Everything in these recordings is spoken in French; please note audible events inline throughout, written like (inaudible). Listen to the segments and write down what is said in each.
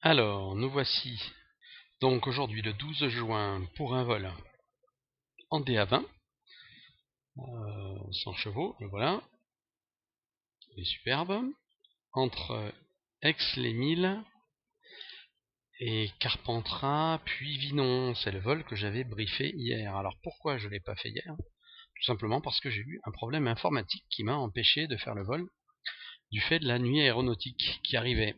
Alors, nous voici. Donc aujourd'hui le 12 juin pour un vol en DA20, euh, 100 chevaux, le voilà, il est superbe, entre Aix-les-Milles et Carpentras, puis Vinon, c'est le vol que j'avais briefé hier. Alors pourquoi je ne l'ai pas fait hier? Tout simplement parce que j'ai eu un problème informatique qui m'a empêché de faire le vol du fait de la nuit aéronautique qui arrivait.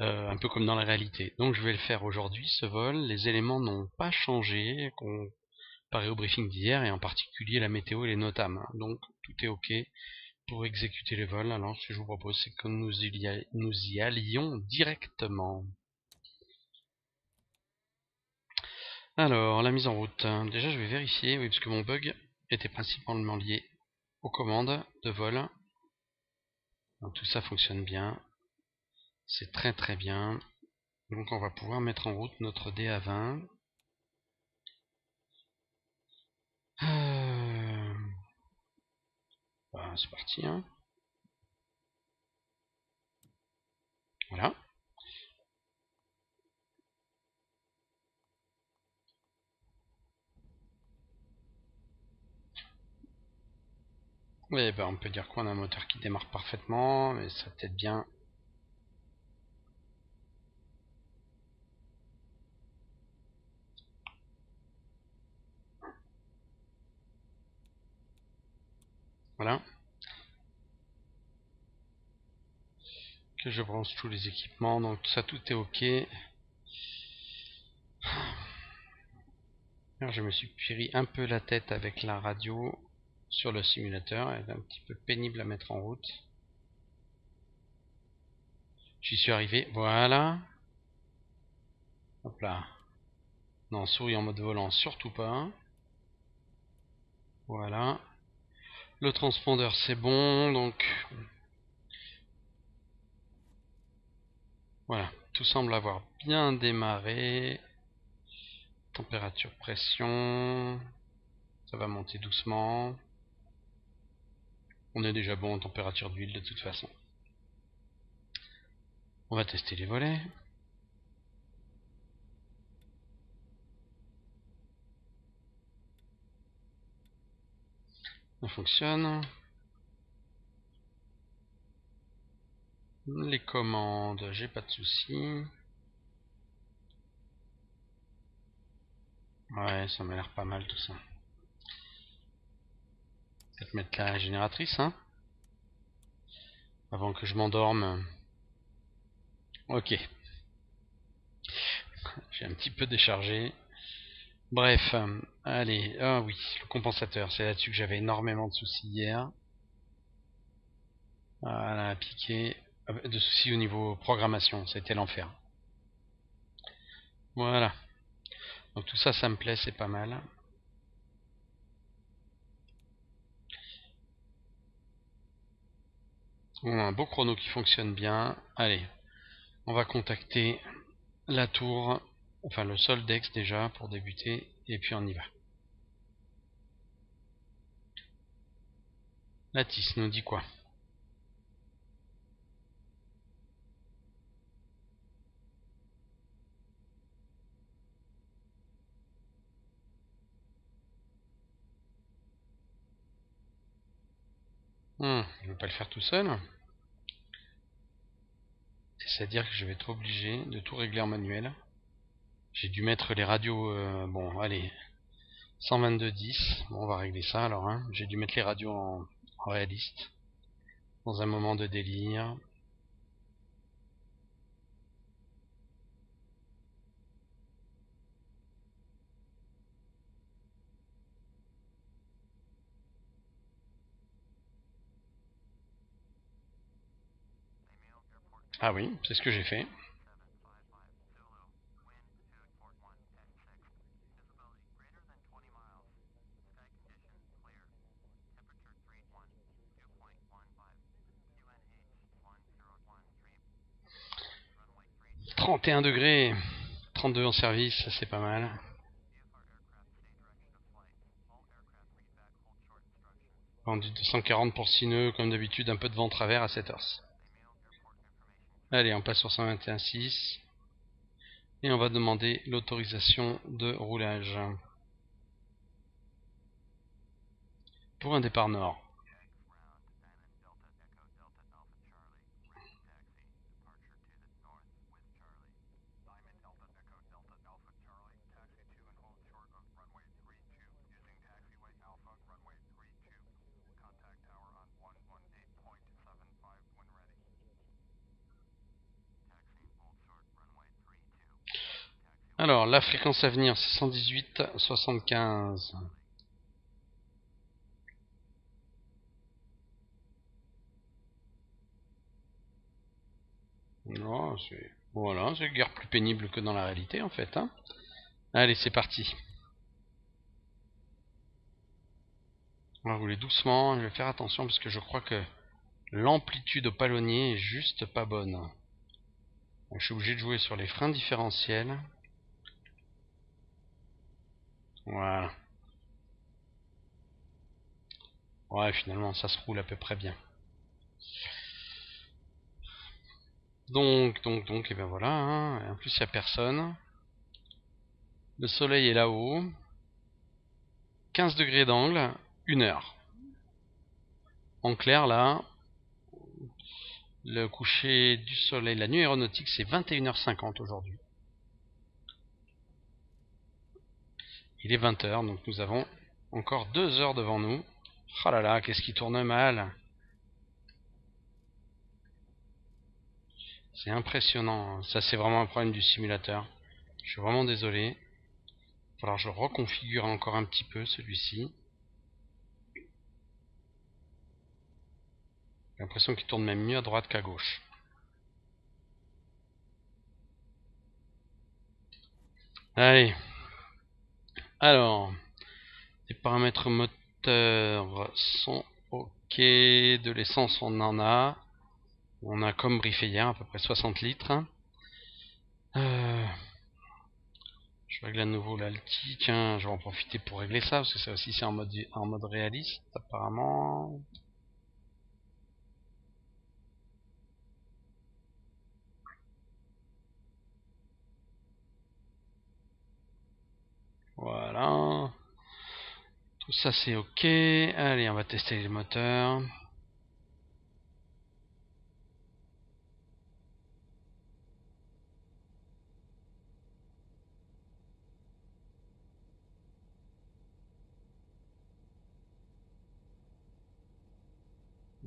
Euh, un peu comme dans la réalité. Donc je vais le faire aujourd'hui, ce vol. Les éléments n'ont pas changé comparé au briefing d'hier, et en particulier la météo et les notames. Donc tout est OK pour exécuter les vols. Alors ce que je vous propose, c'est que nous y, allions directement. Alors, la mise en route. Déjà, je vais vérifier, oui, parce que mon bug était principalement lié aux commandes de vol. Tout ça fonctionne bien. C'est très très bien. Donc on va pouvoir mettre en route notre DA20. Euh... Bah, c'est parti. Hein. Voilà. Oui, ben on peut dire qu'on a un moteur qui démarre parfaitement, mais ça peut-être bien Voilà. Que je branche tous les équipements. Donc ça tout est ok. Alors, je me suis pris un peu la tête avec la radio sur le simulateur. Elle est un petit peu pénible à mettre en route. J'y suis arrivé. Voilà. Hop là. Non, souris en mode volant, surtout pas. Voilà. Le transpondeur c'est bon, donc voilà, tout semble avoir bien démarré. Température, pression, ça va monter doucement. On est déjà bon en température d'huile de toute façon. On va tester les volets. Ça fonctionne. Les commandes, j'ai pas de soucis. Ouais, ça m'a l'air pas mal tout ça. Peut-être mettre la génératrice, hein Avant que je m'endorme. Ok. J'ai un petit peu déchargé. Bref, euh, allez, ah oui, le compensateur, c'est là-dessus que j'avais énormément de soucis hier. Voilà, piqué. Ah, de soucis au niveau programmation, c'était l'enfer. Voilà. Donc tout ça, ça me plaît, c'est pas mal. On a un beau chrono qui fonctionne bien. Allez, on va contacter la tour enfin le soldex déjà pour débuter, et puis on y va. Lattice nous dit quoi? Hmm, je ne vais pas le faire tout seul. C'est-à-dire que je vais être obligé de tout régler en manuel. J'ai dû mettre les radios, euh, bon allez, 122.10, bon on va régler ça alors, hein. j'ai dû mettre les radios en, en réaliste, dans un moment de délire. Ah oui, c'est ce que j'ai fait. « 31 degrés, 32 en service, ça c'est pas mal. Vendu 240 pour 6 nœuds, comme d'habitude, un peu de vent travers à cette heure. Allez, on passe sur 121.6. Et on va demander l'autorisation de roulage. Pour un départ nord. Alors, la fréquence à venir, c'est 118 75. Non, c'est... Voilà, c'est guère plus pénible que dans la réalité, en fait. Hein. Allez, c'est parti. On va rouler doucement, je vais faire attention parce que je crois que l'amplitude au palonnier est juste pas bonne. je suis obligé de jouer sur les freins différentiels. Voilà. Ouais, finalement, ça se roule à peu près bien. Donc, donc, donc, et ben voilà. Hein. En plus, il n'y a personne. Le soleil est là-haut. 15 degrés d'angle, 1 heure. En clair, là, le coucher du soleil, la nuit aéronautique, c'est 21h50 aujourd'hui. Il est 20h, donc nous avons encore 2 heures devant nous. Oh là là, qu'est-ce qui tourne mal C'est impressionnant. Ça, c'est vraiment un problème du simulateur. Je suis vraiment désolé. Que je reconfigure encore un petit peu celui-ci. J'ai l'impression qu'il tourne même mieux à droite qu'à gauche. Allez. Alors, les paramètres moteurs sont ok, de l'essence on en a. On a comme briefé hier à peu près 60 litres. Euh, je règle à nouveau l'alti. Tiens, je vais en profiter pour régler ça parce que ça aussi c'est en mode réaliste apparemment. Voilà. Tout ça c'est ok. Allez, on va tester les moteurs.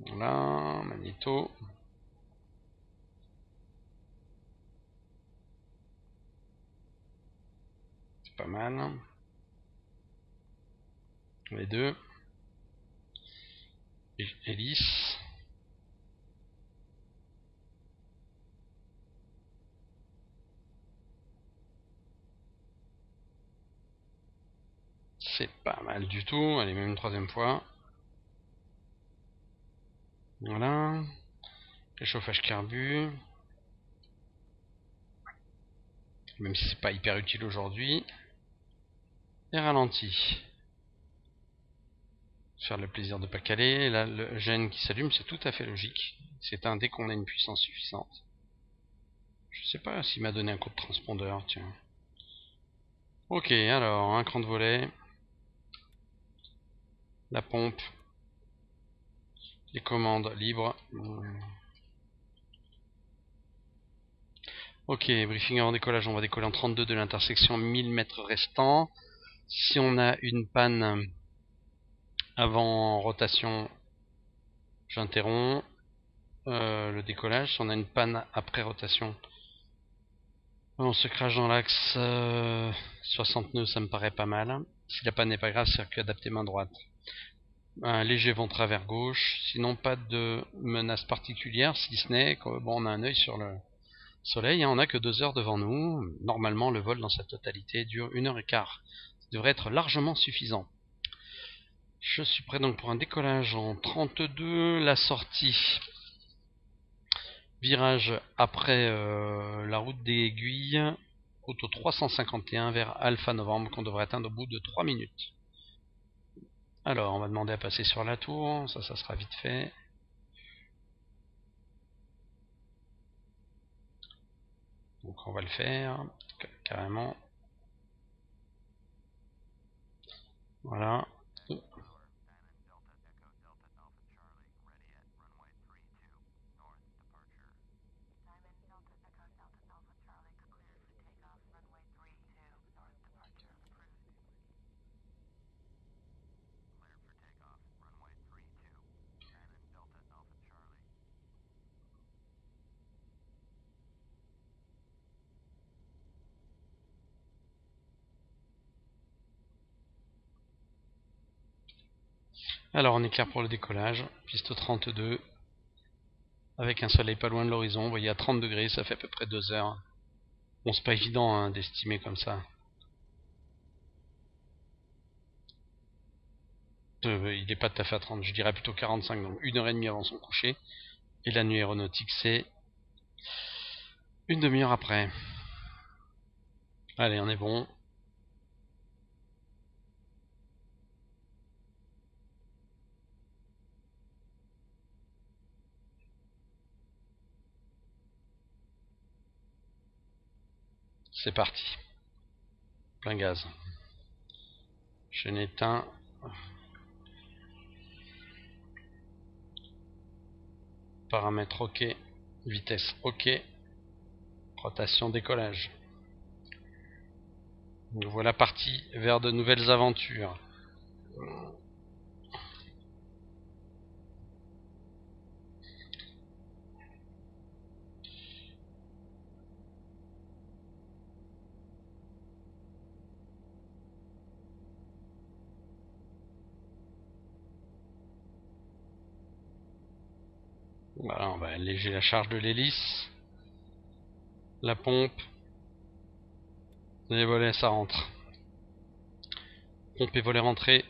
Voilà, magnéto. Pas mal. Les deux. Hélice. C'est pas mal du tout. Allez, même une troisième fois. Voilà. Réchauffage carbu. Même si c'est pas hyper utile aujourd'hui et ralenti. Faire le plaisir de pas caler. Là, le gène qui s'allume, c'est tout à fait logique. C'est un dès qu'on a une puissance suffisante. Je sais pas s'il m'a donné un coup de transpondeur, tiens. Ok, alors, un cran de volet. La pompe. Les commandes libres. Ok, briefing avant décollage, on va décoller en 32 de l'intersection 1000 mètres restants. Si on a une panne avant rotation, j'interromps euh, le décollage. Si on a une panne après rotation, on se crache dans l'axe 60 euh, nœuds, ça me paraît pas mal. Si la panne n'est pas grave, circuit adapté main droite. Un léger vent travers gauche. Sinon, pas de menace particulière, si ce n'est qu'on on a un œil sur le soleil. Hein. on n'a que deux heures devant nous. Normalement, le vol dans sa totalité dure une heure et quart devrait être largement suffisant. Je suis prêt donc pour un décollage en 32, la sortie virage après euh, la route des aiguilles, auto 351 vers Alpha Novembre qu'on devrait atteindre au bout de 3 minutes. Alors on va demander à passer sur la tour, ça ça sera vite fait. Donc on va le faire carrément. Voilà. Alors on est clair pour le décollage, piste 32, avec un soleil pas loin de l'horizon, vous voyez à 30 degrés, ça fait à peu près 2 heures. Bon c'est pas évident hein, d'estimer comme ça. Euh, il n'est pas tout à fait à 30, je dirais plutôt 45, donc une heure et demie avant son coucher. Et la nuit aéronautique c'est une demi-heure après. Allez, on est bon. C'est parti. Plein gaz. Je n'éteins. Paramètres OK. Vitesse OK. Rotation décollage. Nous voilà partis vers de nouvelles aventures. Voilà, on va alléger la charge de l'hélice. La pompe. Les volets, ça rentre. Pompe et volet rentré.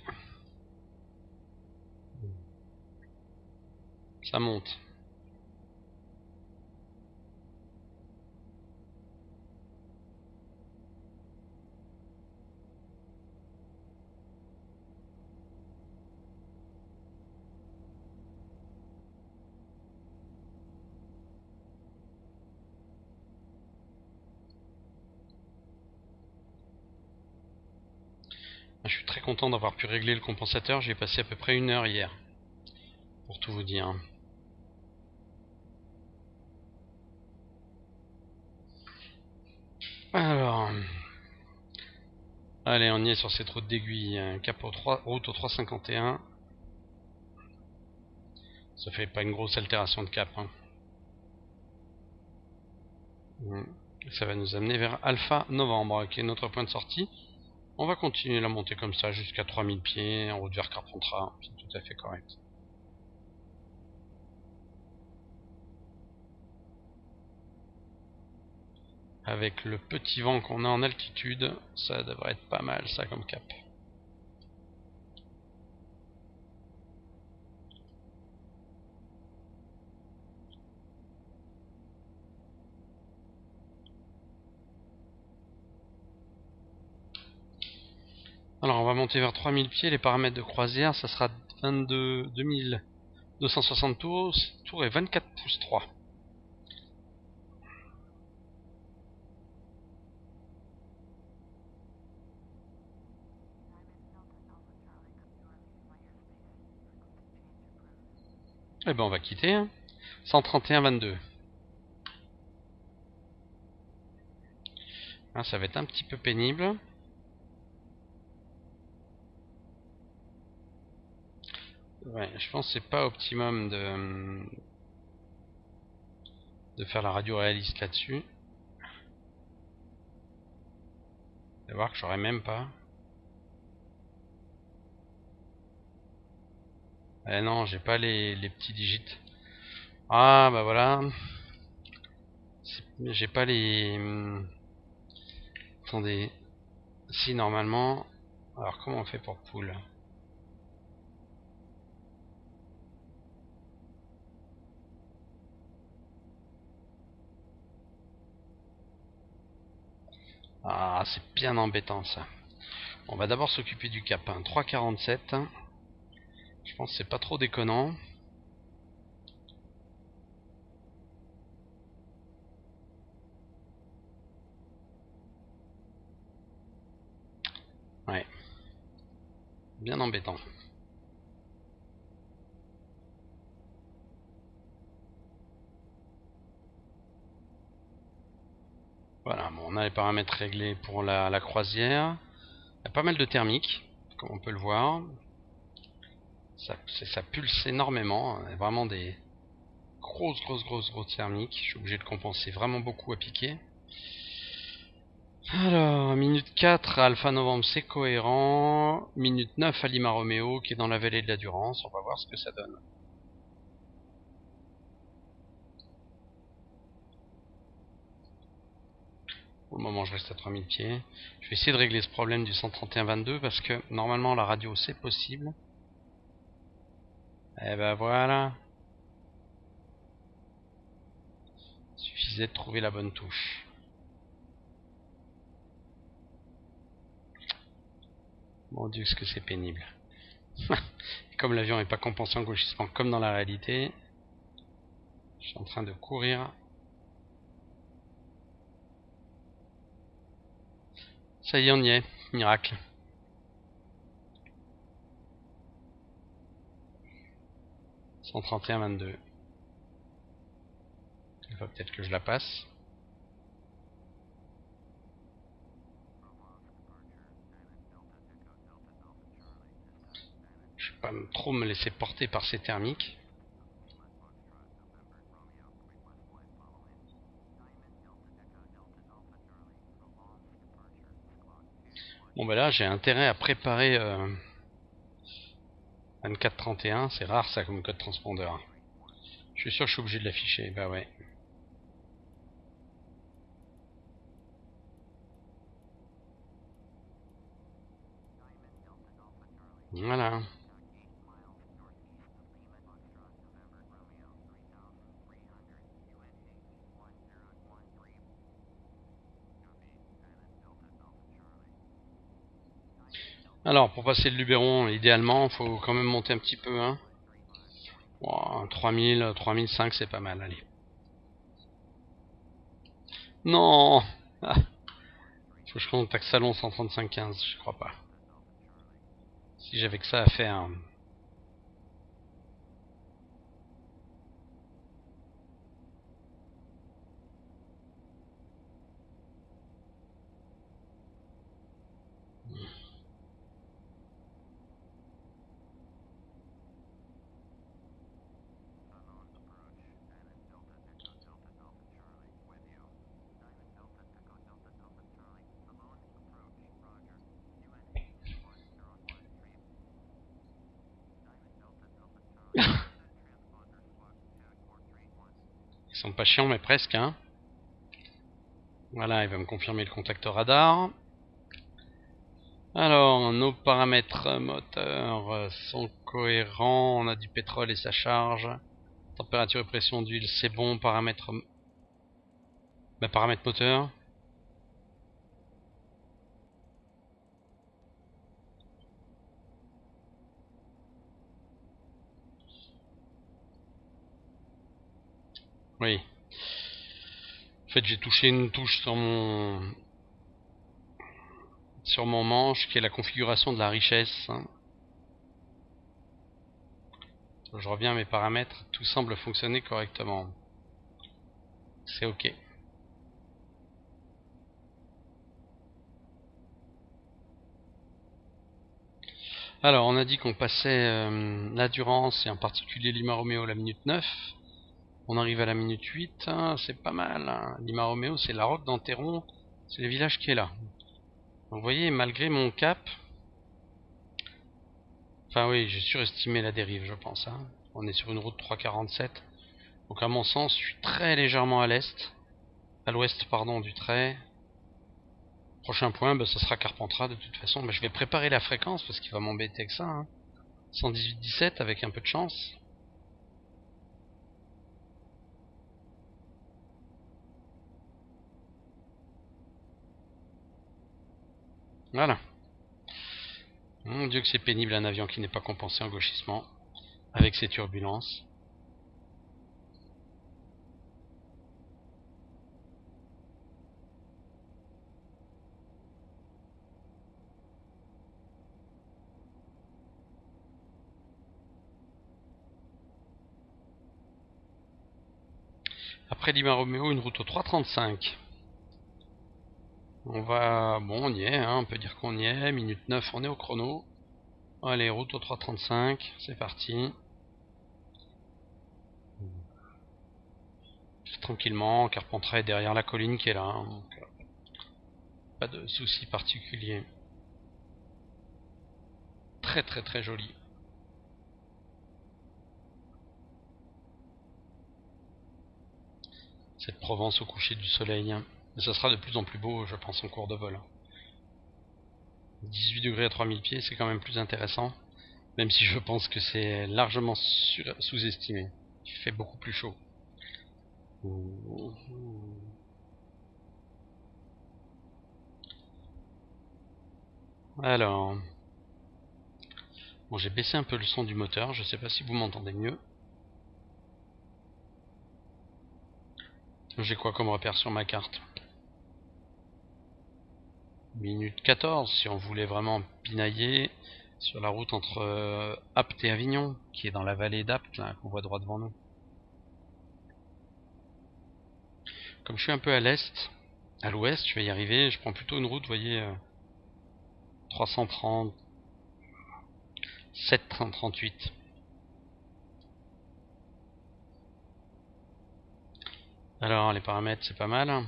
Ça monte. Je suis très content d'avoir pu régler le compensateur, j'ai passé à peu près une heure hier. Pour tout vous dire. Alors... Allez, on y est sur cette route d'aiguille. Cap au 3, route au 351. Ça fait pas une grosse altération de cap. Hein. Ça va nous amener vers Alpha Novembre, qui est notre point de sortie. On va continuer la montée comme ça jusqu'à 3000 pieds en route vers Carpentras. C'est tout à fait correct. Avec le petit vent qu'on a en altitude, ça devrait être pas mal ça comme cap. Alors on va monter vers 3000 pieds, les paramètres de croisière, ça sera 22 2260 tours, tour et 24 pouces 3. Eh ben on va quitter. 131-22. Hein. Ah, ça va être un petit peu pénible. Ouais, je pense que c'est pas optimum de de faire la radio réaliste là-dessus. Vous voir que j'aurais même pas. Eh non, j'ai pas les, les petits digits. Ah bah voilà. J'ai pas les. Hmm, attendez. Si normalement. Alors comment on fait pour pool Ah, c'est bien embêtant ça. On va d'abord s'occuper du cap. Hein. 3,47. Hein. Je pense que c'est pas trop déconnant. Ouais. Bien embêtant. Voilà, on a les paramètres réglés pour la, croisière. Il y a pas mal de thermique, comme on peut le voir. Ça, ça pulse énormément. Il y a vraiment des grosses, grosses, grosses, grosses thermiques. Je suis obligé de compenser vraiment beaucoup à piquer. Alors, minute 4 Alpha Novembre, c'est cohérent. Minute 9 à Lima Romeo, qui est dans la vallée de la Durance. On va voir ce que ça donne. Pour le moment, je reste à 3000 pieds. Je vais essayer de régler ce problème du 131-22 parce que normalement la radio c'est possible. Et eh ben voilà. Il suffisait de trouver la bonne touche. Mon dieu, ce que c'est pénible. (laughs) comme l'avion n'est pas compensé en gauchissement comme dans la réalité, je suis en train de courir Ça y est, on y est. Miracle. « 131-22. Il va peut-être que je la passe. Je vais pas trop me laisser porter par ces thermiques. Bon ben là j'ai intérêt à préparer euh, 2431, c'est rare ça comme code transpondeur. Je suis sûr que je suis obligé de l'afficher, bah ouais. Voilà. Alors, pour passer le Luberon, idéalement, faut quand même monter un petit peu. Hein. 3000, 3005, c'est pas mal, allez. Non (laughs) ah. Faut que je contacte Salon 13515, je crois pas. Si j'avais que ça à faire... pas chiants, mais presque. Hein. Voilà, il va me confirmer le contact radar. Alors, nos paramètres moteur sont cohérents. On a du pétrole et sa charge. Température et pression d'huile, c'est bon. Paramètres... Bah, paramètres moteur. Oui. En fait, j'ai touché une touche sur mon sur mon manche qui est la configuration de la richesse. Je reviens à mes paramètres, tout semble fonctionner correctement. C'est OK. Alors, on a dit qu'on passait euh, la Durance et en particulier Lima Romeo la minute 9. On arrive à la minute 8, hein, c'est pas mal. Hein. Lima Romeo, c'est la route d'Anteron, c'est le village qui est là. vous voyez, malgré mon cap... Enfin oui, j'ai surestimé la dérive, je pense. Hein. On est sur une route 347. Donc à mon sens, je suis très légèrement à l'est. À l'ouest, pardon, du trait. Prochain point, bah, ce sera Carpentras de toute façon. Bah, je vais préparer la fréquence parce qu'il va m'embêter avec ça. 118-17 hein. avec un peu de chance. Voilà. Mon dieu que c'est pénible un avion qui n'est pas compensé en gauchissement avec ses turbulences. Après Lima Romeo, une route au 335. On va... Bon, on y est, hein, on peut dire qu'on y est. Minute 9, on est au chrono. Allez, route au 3.35, c'est parti. Tranquillement, Carpentras est derrière la colline qui est là. Hein, euh, pas de soucis particuliers. Très très très joli. Cette Provence au coucher du soleil. Hein. Mais ça sera de plus en plus beau, je pense, en cours de vol. 18 degrés à 3000 pieds, c'est quand même plus intéressant. Même si je pense que c'est largement sous-estimé. Il fait beaucoup plus chaud. Alors... Bon, j'ai baissé un peu le son du moteur. Je sais pas si vous m'entendez mieux. J'ai quoi comme repère sur ma carte? Minute 14, si on voulait vraiment pinailler sur la route entre euh, Apt et Avignon, qui est dans la vallée d'Apt, qu'on voit droit devant nous. Comme je suis un peu à l'est, à l'ouest, je vais y arriver, je prends plutôt une route, vous voyez, 330, 738. Alors, les paramètres, c'est pas mal.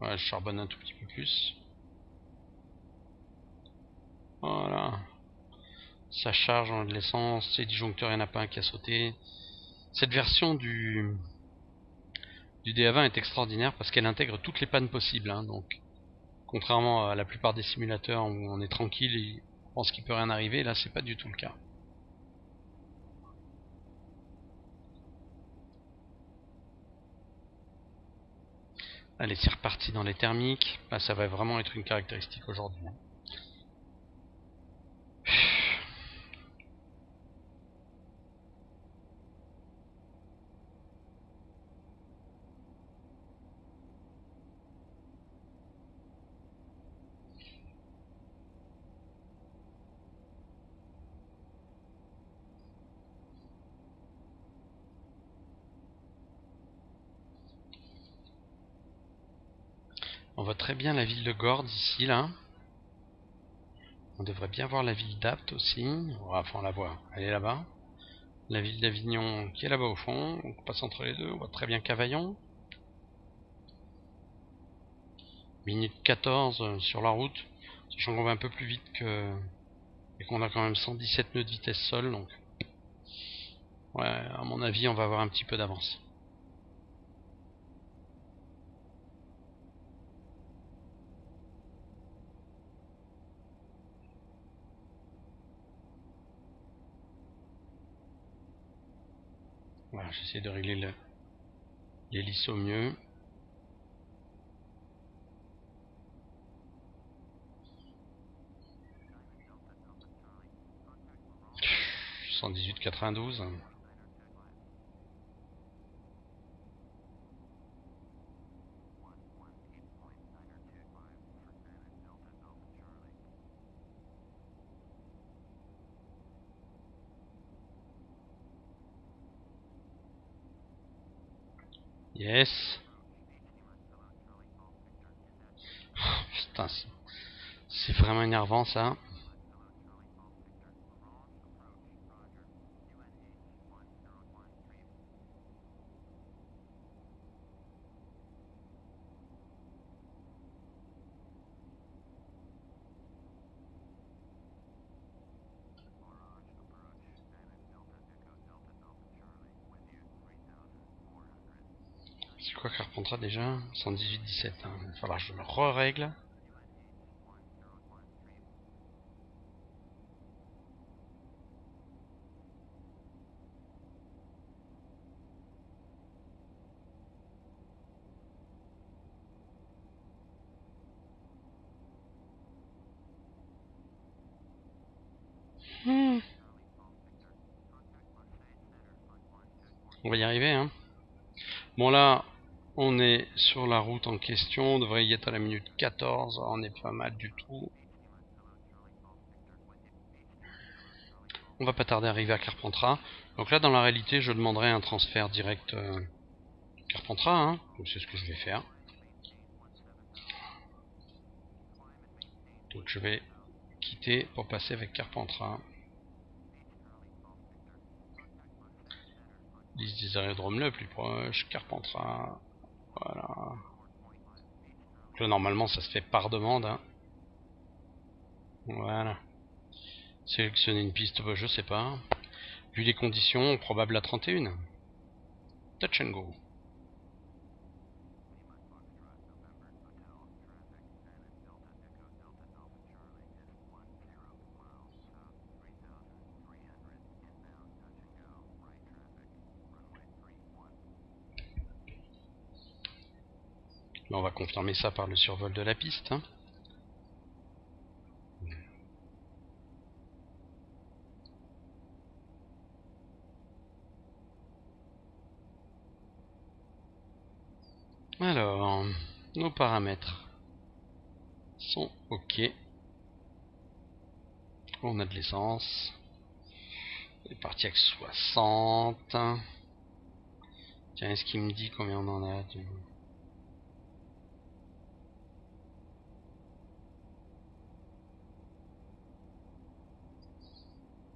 Je charbonne un tout petit peu plus. Voilà. Ça charge en de l'essence. C'est disjoncteur, il n'y en a pas un qui a sauté. Cette version du, du DA20 est extraordinaire parce qu'elle intègre toutes les pannes possibles. Hein. donc, contrairement à la plupart des simulateurs où on est tranquille et on pense qu'il peut rien arriver, là c'est pas du tout le cas. Allez, c'est reparti dans les thermiques. Ça va vraiment être une caractéristique aujourd'hui. On voit très bien la ville de Gordes ici, là. On devrait bien voir la ville d'Apt aussi. On la voit. Elle est là-bas. La ville d'Avignon qui est là-bas au fond. On passe entre les deux. On voit très bien Cavaillon. Minute 14 euh, sur la route. Sachant qu'on va un peu plus vite que... Et qu'on a quand même 117 nœuds de vitesse sol. Donc... Ouais, à mon avis, on va avoir un petit peu d'avance. Voilà, j'essaie de régler l'hélice au mieux. « 118,92 Yes. putain, c'est vraiment énervant ça. C'est Carpentras déjà 118-17. Hein. Il va falloir que je le re-règle. Hmm. On va y arriver, hein. Bon là, on est sur la route en question, on devrait y être à la minute 14, on est pas mal du tout. On va pas tarder à arriver à Carpentras. Donc là, dans la réalité, je demanderai un transfert direct euh, Carpentras, hein, donc c'est ce que je vais faire. Donc je vais quitter pour passer avec Carpentras. Liste des aérodromes le plus proche, Carpentras, voilà. là, normalement, ça se fait par demande. Hein. Voilà. Sélectionner une piste, bah, je sais pas. Vu les conditions, probable à 31. Touch and go. On va confirmer ça par le survol de la piste. Hein. Alors, nos paramètres sont OK. On a de l'essence. On est parti avec 60. Tiens, est-ce qu'il me dit combien on en a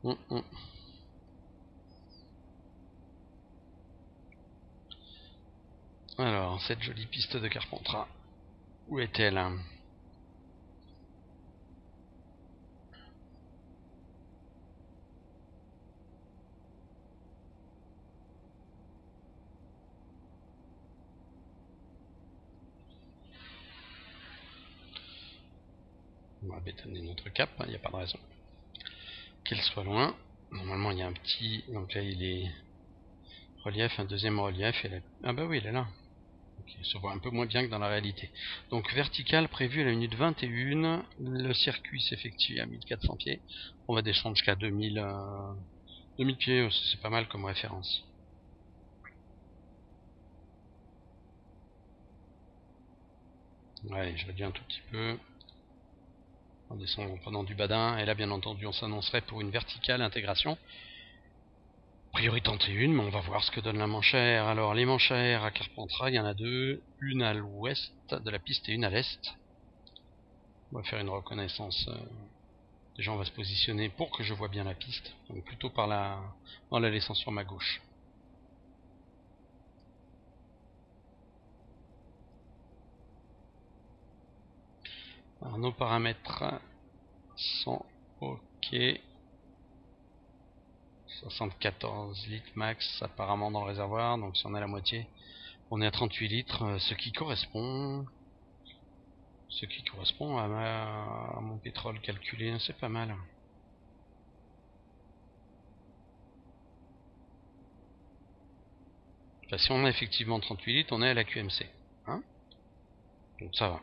hum, hum. Alors, cette jolie piste de Carpentras, où est-elle? On va bétonner notre cap, il hein, n'y a pas de raison qu'elle soit loin. Normalement, il y a un petit... Donc là, il est relief, un deuxième relief. Et Ah bah oui, il est là il se voit un peu moins bien que dans la réalité. Donc vertical prévu à la minute 21, le circuit s'effectue à 1400 pieds. On va descendre jusqu'à 2000, 2000 euh, pieds, c'est pas mal comme référence. Ouais, je réduis un tout petit peu. En prenant du badin. Et là, bien entendu, on s'annoncerait pour une verticale intégration priori tenter une, mais on va voir ce que donne la manchère. Alors, les manchères à Carpentras, il y en a deux. Une à l'ouest de la piste et une à l'est. On va faire une reconnaissance. Déjà, on va se positionner pour que je vois bien la piste. Donc, plutôt par la... en la laissant sur ma gauche. Alors, nos paramètres sont OK. 74 litres max apparemment dans le réservoir, donc si on a la moitié, on est à 38 litres, euh, ce qui correspond ce qui correspond à, à mon pétrole calculé, c'est pas mal. Enfin, si on a effectivement 38 litres, on est à la QMC. Hein donc ça va.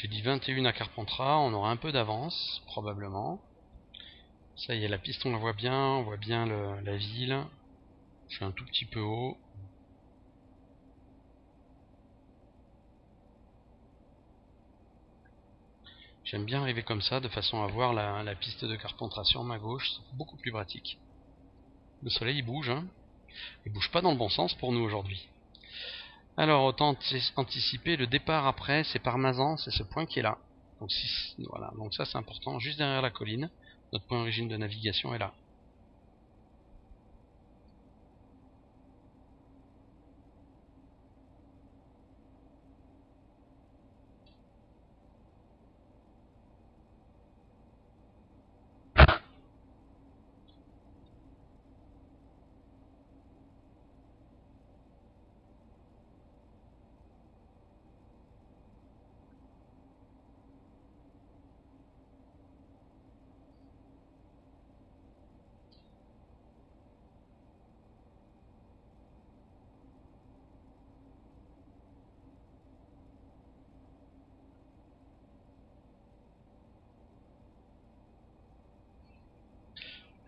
J'ai dit 21 à Carpentras, on aura un peu d'avance, probablement. Ça y est, la piste on la voit bien, on voit bien la ville. Je suis un tout petit peu haut. J'aime bien arriver comme ça, de façon à voir la, piste de Carpentras sur ma gauche, c'est beaucoup plus pratique. Le soleil il bouge, hein. Il bouge pas dans le bon sens pour nous aujourd'hui. Alors, autant anticiper le départ après, c'est par Mazan, c'est ce point qui est là. Donc, voilà, donc ça c'est important, juste derrière la colline, notre point d'origine de navigation est là.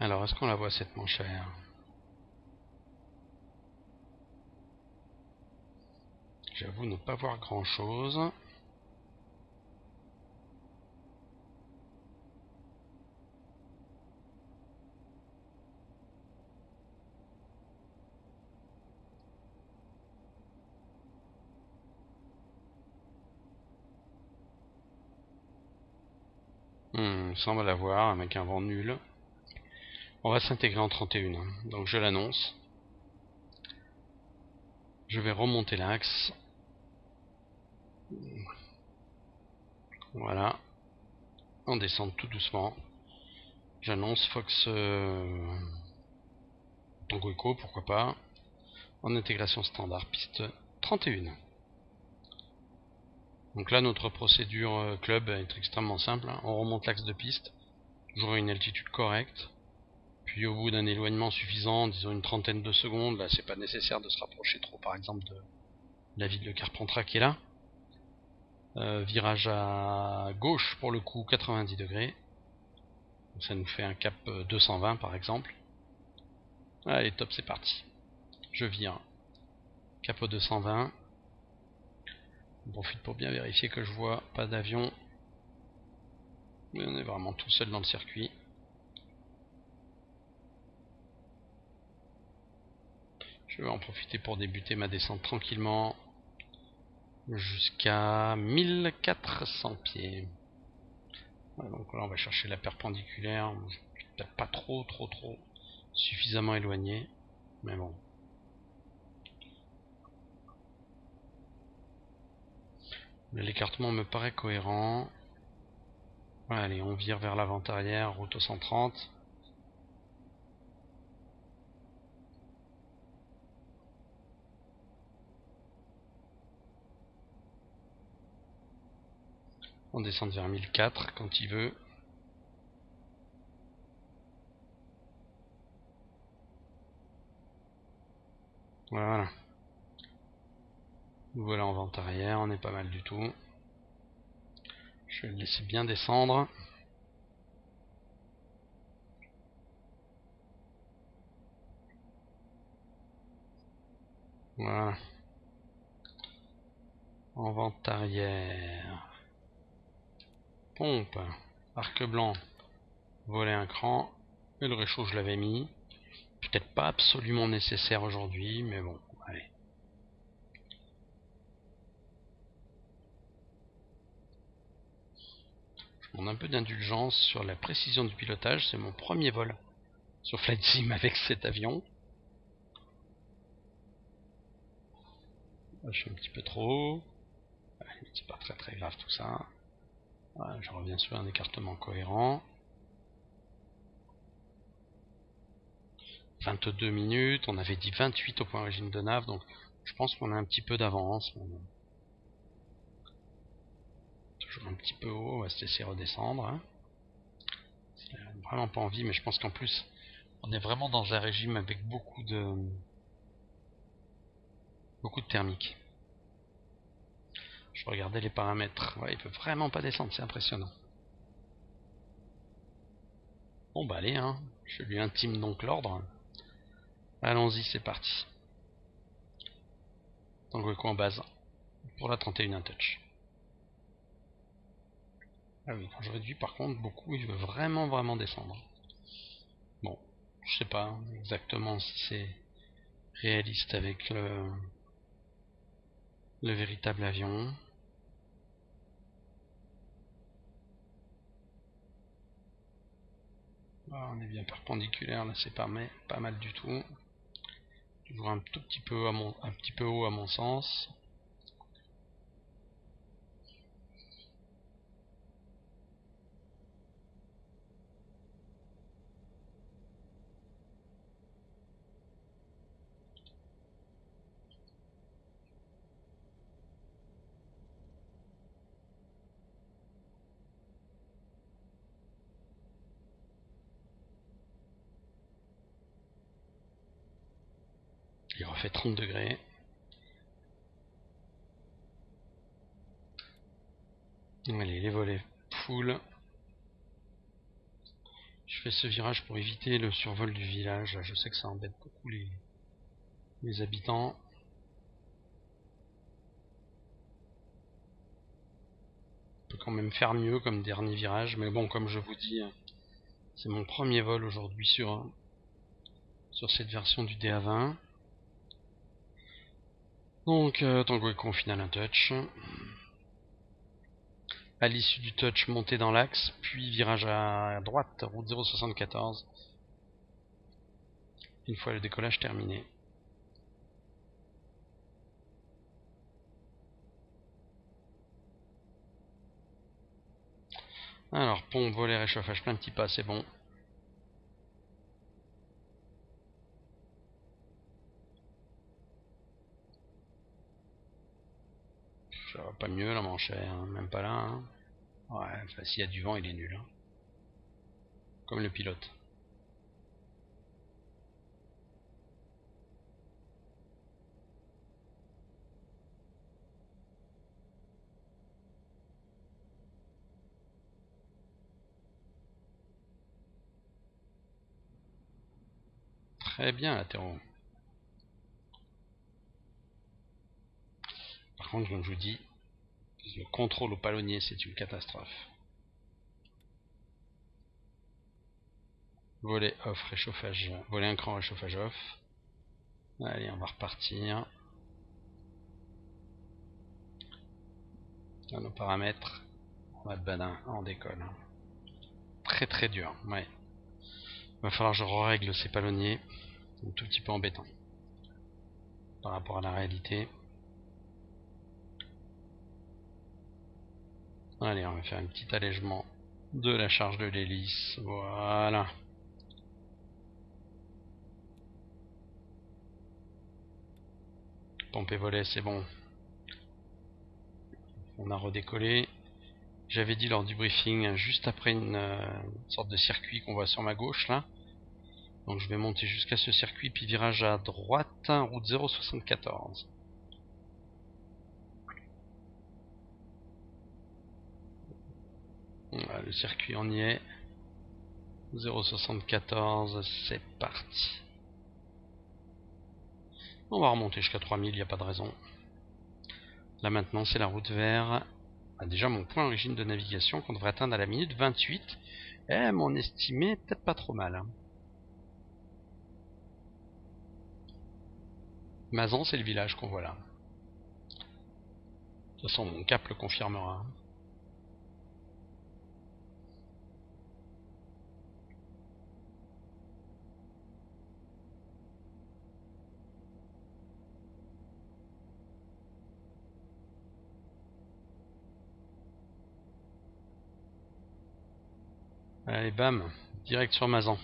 Alors, est-ce qu'on la voit cette manchère? J'avoue ne pas voir grand-chose. Hmm, semble avoir avec un vent nul. On va s'intégrer en 31. Donc je l'annonce. Je vais remonter l'axe. Voilà. On descend tout doucement. J'annonce Fox euh, pourquoi pas. En intégration standard, piste 31. Donc là, notre procédure euh, club est extrêmement simple. Hein. On remonte l'axe de piste, toujours une altitude correcte. Puis au bout d'un éloignement suffisant, disons une trentaine de secondes, là c'est pas nécessaire de se rapprocher trop par exemple de la ville de Carpentras qui est là. Euh, virage à gauche pour le coup 90 degrés. ça nous fait un cap 220 euh, par exemple. Allez top c'est parti. Je vire. Cap 220. On profite pour bien vérifier que je vois pas d'avion. On est vraiment tout seul dans le circuit. Je vais en profiter pour débuter ma descente tranquillement jusqu'à 1400 pieds. donc là on va chercher la perpendiculaire, peut-être pas trop trop trop suffisamment éloigné, mais bon. L'écartement me paraît cohérent. Allez, on vire vers l'avant-arrière, route au 130. On descend vers 1004 quand il veut. Voilà. voilà en vente arrière, on est pas mal du tout. Je vais le laisser bien descendre. Voilà. En vente arrière. Pompe, arc blanc, voler un cran, et le réchaud je l'avais mis. Peut-être pas absolument nécessaire aujourd'hui, mais bon, allez. Je demande un peu d'indulgence sur la précision du pilotage, c'est mon premier vol sur Flight Sim avec cet avion. Je suis un petit peu trop haut. C'est pas très très grave tout ça je reviens sur un écartement cohérent. 22 minutes, on avait dit 28 au point régime de nav, donc je pense qu'on a un petit peu d'avance. Toujours un petit peu haut, on va se laisser redescendre. Hein. Vraiment pas envie, mais je pense qu'en plus, on est vraiment dans un régime avec beaucoup de beaucoup de thermique. Je regardais les paramètres. Ouais, il peut vraiment pas descendre, c'est impressionnant. Bon bah allez, hein. je lui intime donc l'ordre. Allons-y, c'est parti. Donc quoi en base pour la 31 touch. Ah oui, quand je réduis par contre beaucoup, il veut vraiment vraiment descendre. Bon, je sais pas exactement si c'est réaliste avec le, le véritable avion. Ah, on est bien perpendiculaire, là c'est pas, pas mal du tout. Toujours un tout petit peu à mon, un petit peu haut à mon sens. Il refait 30 degrés. Allez, les volets full. Je fais ce virage pour éviter le survol du village. Je sais que ça embête beaucoup les, les habitants. On peut quand même faire mieux comme dernier virage. Mais bon, comme je vous dis, c'est mon premier vol aujourd'hui sur, sur cette version du DA20. Donc, euh, Tango Echo final un touch. À l'issue du touch, monter dans l'axe, puis virage à droite, route 074. Une fois le décollage terminé. Alors, pompe, volet, réchauffage, plein de petits pas, c'est bon. Pas mieux la manche, hein, même pas là. Hein. Ouais, s'il y a du vent, il est nul. Hein. Comme le pilote. Très bien, latéraux. Comme je vous dis, le contrôle au palonnier, c'est une catastrophe. Volet off, réchauffage, volet un cran, réchauffage off. Allez, on va repartir. Dans nos paramètres, on va badin, on décolle. Très très dur, ouais. Va falloir que je règle ces palonniers un tout petit peu embêtant par rapport à la réalité. Allez, on va faire un petit allègement de la charge de l'hélice. Voilà. Pompe et volet, c'est bon. On a redécollé. J'avais dit lors du briefing, juste après une, euh, sorte de circuit qu'on voit sur ma gauche là, donc je vais monter jusqu'à ce circuit, puis virage à droite, route 074. Le circuit on y est. 074, c'est parti. On va remonter jusqu'à 3000, il n'y a pas de raison. Là maintenant c'est la route vers ah, déjà mon point d'origine de navigation qu'on devrait atteindre à la minute 28. Eh, mon estimé, peut-être pas trop mal. Hein. Mazan, c'est le village qu'on voit là. De toute façon, mon cap le confirmera. Allez, bam, direct sur Mazan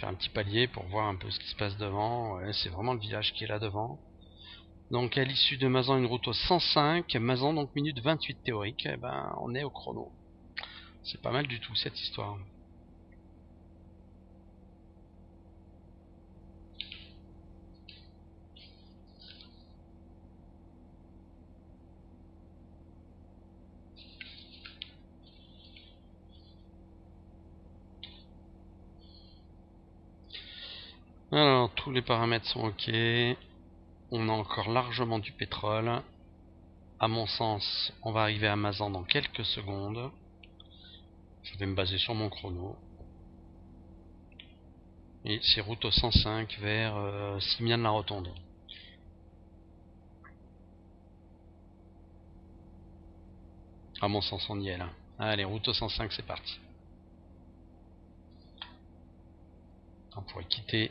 faire un petit palier pour voir un peu ce qui se passe devant. c'est vraiment le village qui est là devant. Donc à l'issue de Mazan, une route au 105. Mazan, donc minute 28 théorique. Et eh ben, on est au chrono. C'est pas mal du tout cette histoire. Alors, tous les paramètres sont OK. On a encore largement du pétrole. À mon sens, on va arriver à Mazan dans quelques secondes. Je vais me baser sur mon chrono. Et c'est route au 105 vers euh, la Rotonde. À mon sens, on y est là. Allez, route au 105, c'est parti. On pourrait quitter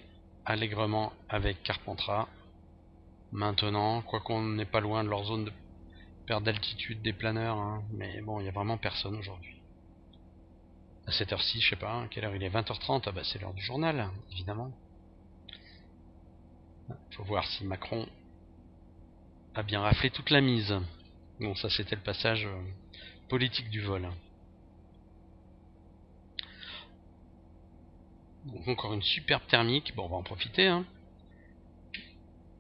allègrement avec Carpentras. Maintenant, quoi qu'on n'est pas loin de leur zone de perte d'altitude des planeurs, hein, mais bon, il n'y a vraiment personne aujourd'hui. À cette heure-ci, je sais pas, à quelle heure il est 20h30, ah bah c'est l'heure du journal, évidemment. Faut voir si Macron a bien raflé toute la mise. Bon, ça c'était le passage euh, politique du vol. Donc encore une superbe thermique. Bon, on va en profiter. Hein.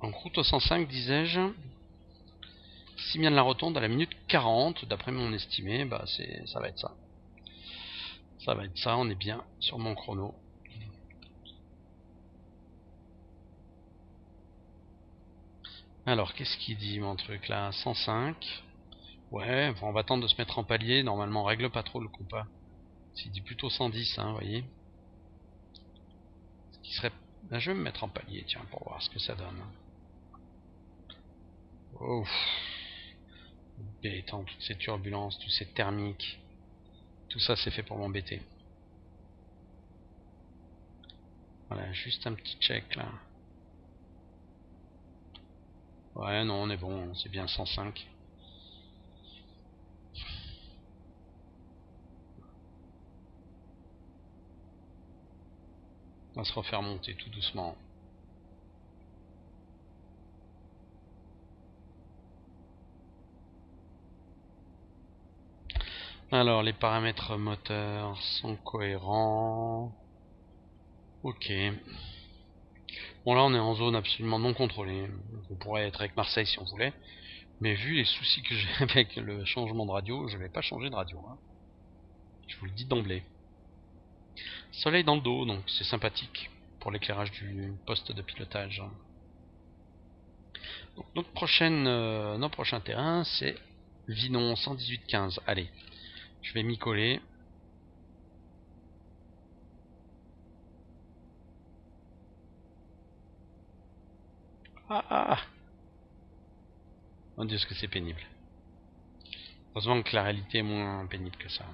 En route au 105, disais-je. bien de la Rotonde à la minute 40, d'après mon estimé, bah c'est ça va être ça. Ça va être ça, on est bien sur mon chrono. Alors, qu'est-ce qu'il dit mon truc là? 105. Ouais, on va attendre de se mettre en palier. Normalement, on règle pas trop le compas. S'il dit plutôt 110, hein, vous serait... je vais me mettre en palier, tiens, pour voir ce que ça donne. étant toutes ces turbulences, toutes ces thermiques, tout ça c'est fait pour m'embêter. Voilà, juste un petit check là. Ouais, non, on est bon, c'est bien 105. Va se refaire monter tout doucement. Alors, les paramètres moteurs sont cohérents. Ok. Bon, là, on est en zone absolument non contrôlée. On pourrait être avec Marseille si on voulait. Mais vu les soucis que j'ai (laughs) avec le changement de radio, je vais pas changer de radio. Hein. Je vous le dis d'emblée. Soleil dans le dos, donc c'est sympathique pour l'éclairage du poste de pilotage. Donc, notre prochaine, euh, prochain terrain, c'est Vinon 118-15. Allez, je vais m'y coller. Ah ah Mon dieu, ce que c'est pénible? Heureusement que la réalité est moins pénible que ça.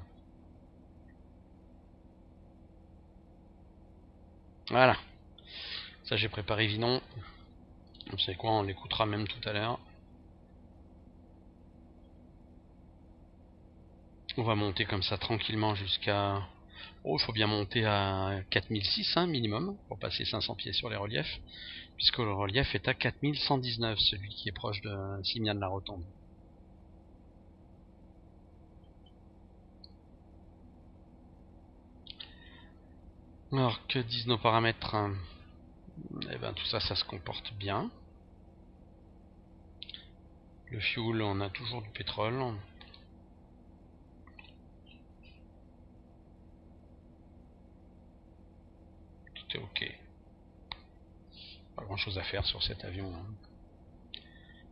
Voilà. Ça, j'ai préparé Vinon. Vous savez quoi, on l'écoutera même tout à l'heure. On va monter comme ça tranquillement jusqu'à... Oh, il faut bien monter à 4006 hein, minimum pour passer 500 pieds sur les reliefs, puisque le relief est à 4119, celui qui est proche de Simian de la Rotonde. Alors, que disent nos paramètres Eh bien, tout ça, ça se comporte bien. Le fuel, on a toujours du pétrole. ok. Pas grand chose à faire sur cet avion. Hein.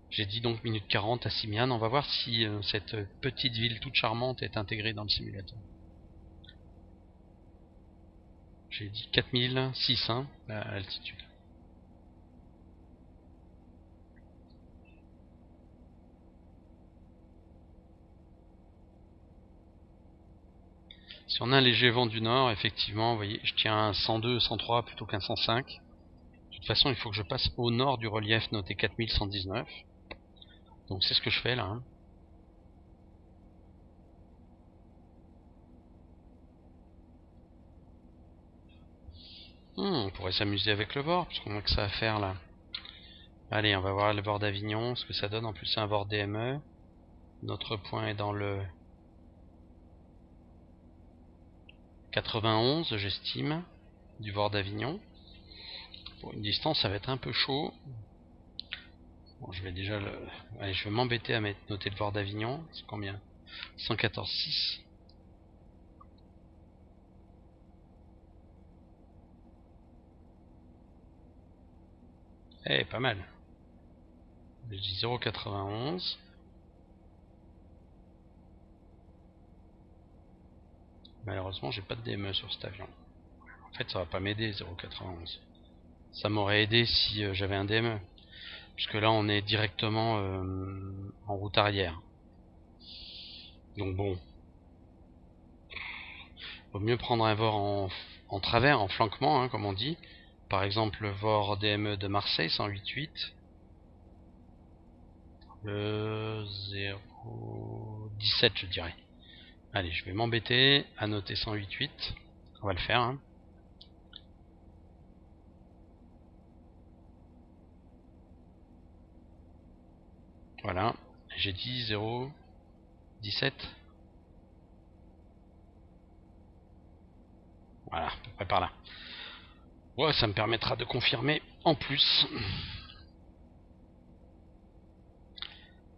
J'ai dit donc minute 40 à Simian. On va voir si euh, cette petite ville toute charmante est intégrée dans le simulateur. J'ai dit 4600 à altitude. Si on a un léger vent du nord, effectivement, vous voyez, je tiens un 102, 103 plutôt qu'un 105. De toute façon, il faut que je passe au nord du relief noté 4119. Donc c'est ce que je fais là. Hein. Hmm, on pourrait s'amuser avec le bord, parce qu'on a que ça à faire là. Allez, on va voir le bord d'Avignon, ce que ça donne. En plus, c'est un bord DME. Notre point est dans le 91, j'estime, du bord d'Avignon. Pour une distance, ça va être un peu chaud. Bon, je vais déjà le... Allez, je vais m'embêter à noter le bord d'Avignon. C'est combien? 114,6. Eh, pas mal. Je dis 0,91. Malheureusement, j'ai pas de DME sur cet avion. En fait, ça va pas m'aider 0,91. Ça m'aurait aidé si euh, j'avais un DME. Puisque là, on est directement euh, en route arrière. Donc bon. Vaut mieux prendre un VOR en, travers, en flanquement, hein, comme on dit. Par exemple, le VOR DME de Marseille, 108.8. Le 0,17, je dirais. Allez, je vais m'embêter à noter 108.8. On va le faire. Hein. Voilà. J'ai dit 0, 17. Voilà, à peu près par là. Ouais, ça me permettra de confirmer en plus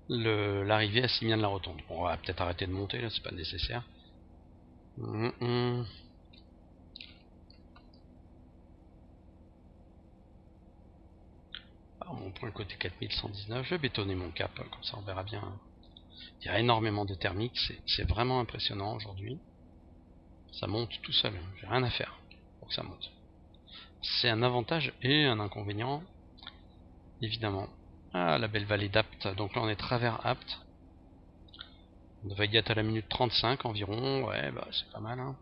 l'arrivée à Simian de la Rotonde. Bon, on va peut-être arrêter de monter là, c'est pas nécessaire. Hum, hum. Ah, mon point côté 4119, je vais bétonner mon cap, comme ça on verra bien. Il y a énormément de thermique, c'est vraiment impressionnant aujourd'hui. Ça monte tout seul, j'ai rien à faire pour que ça monte. C'est un avantage et un inconvénient, évidemment. Ah, la belle vallée d'Apt. Donc là, on est travers Apt. On devait y être à la minute 35 environ. Ouais, bah c'est pas mal. Hein.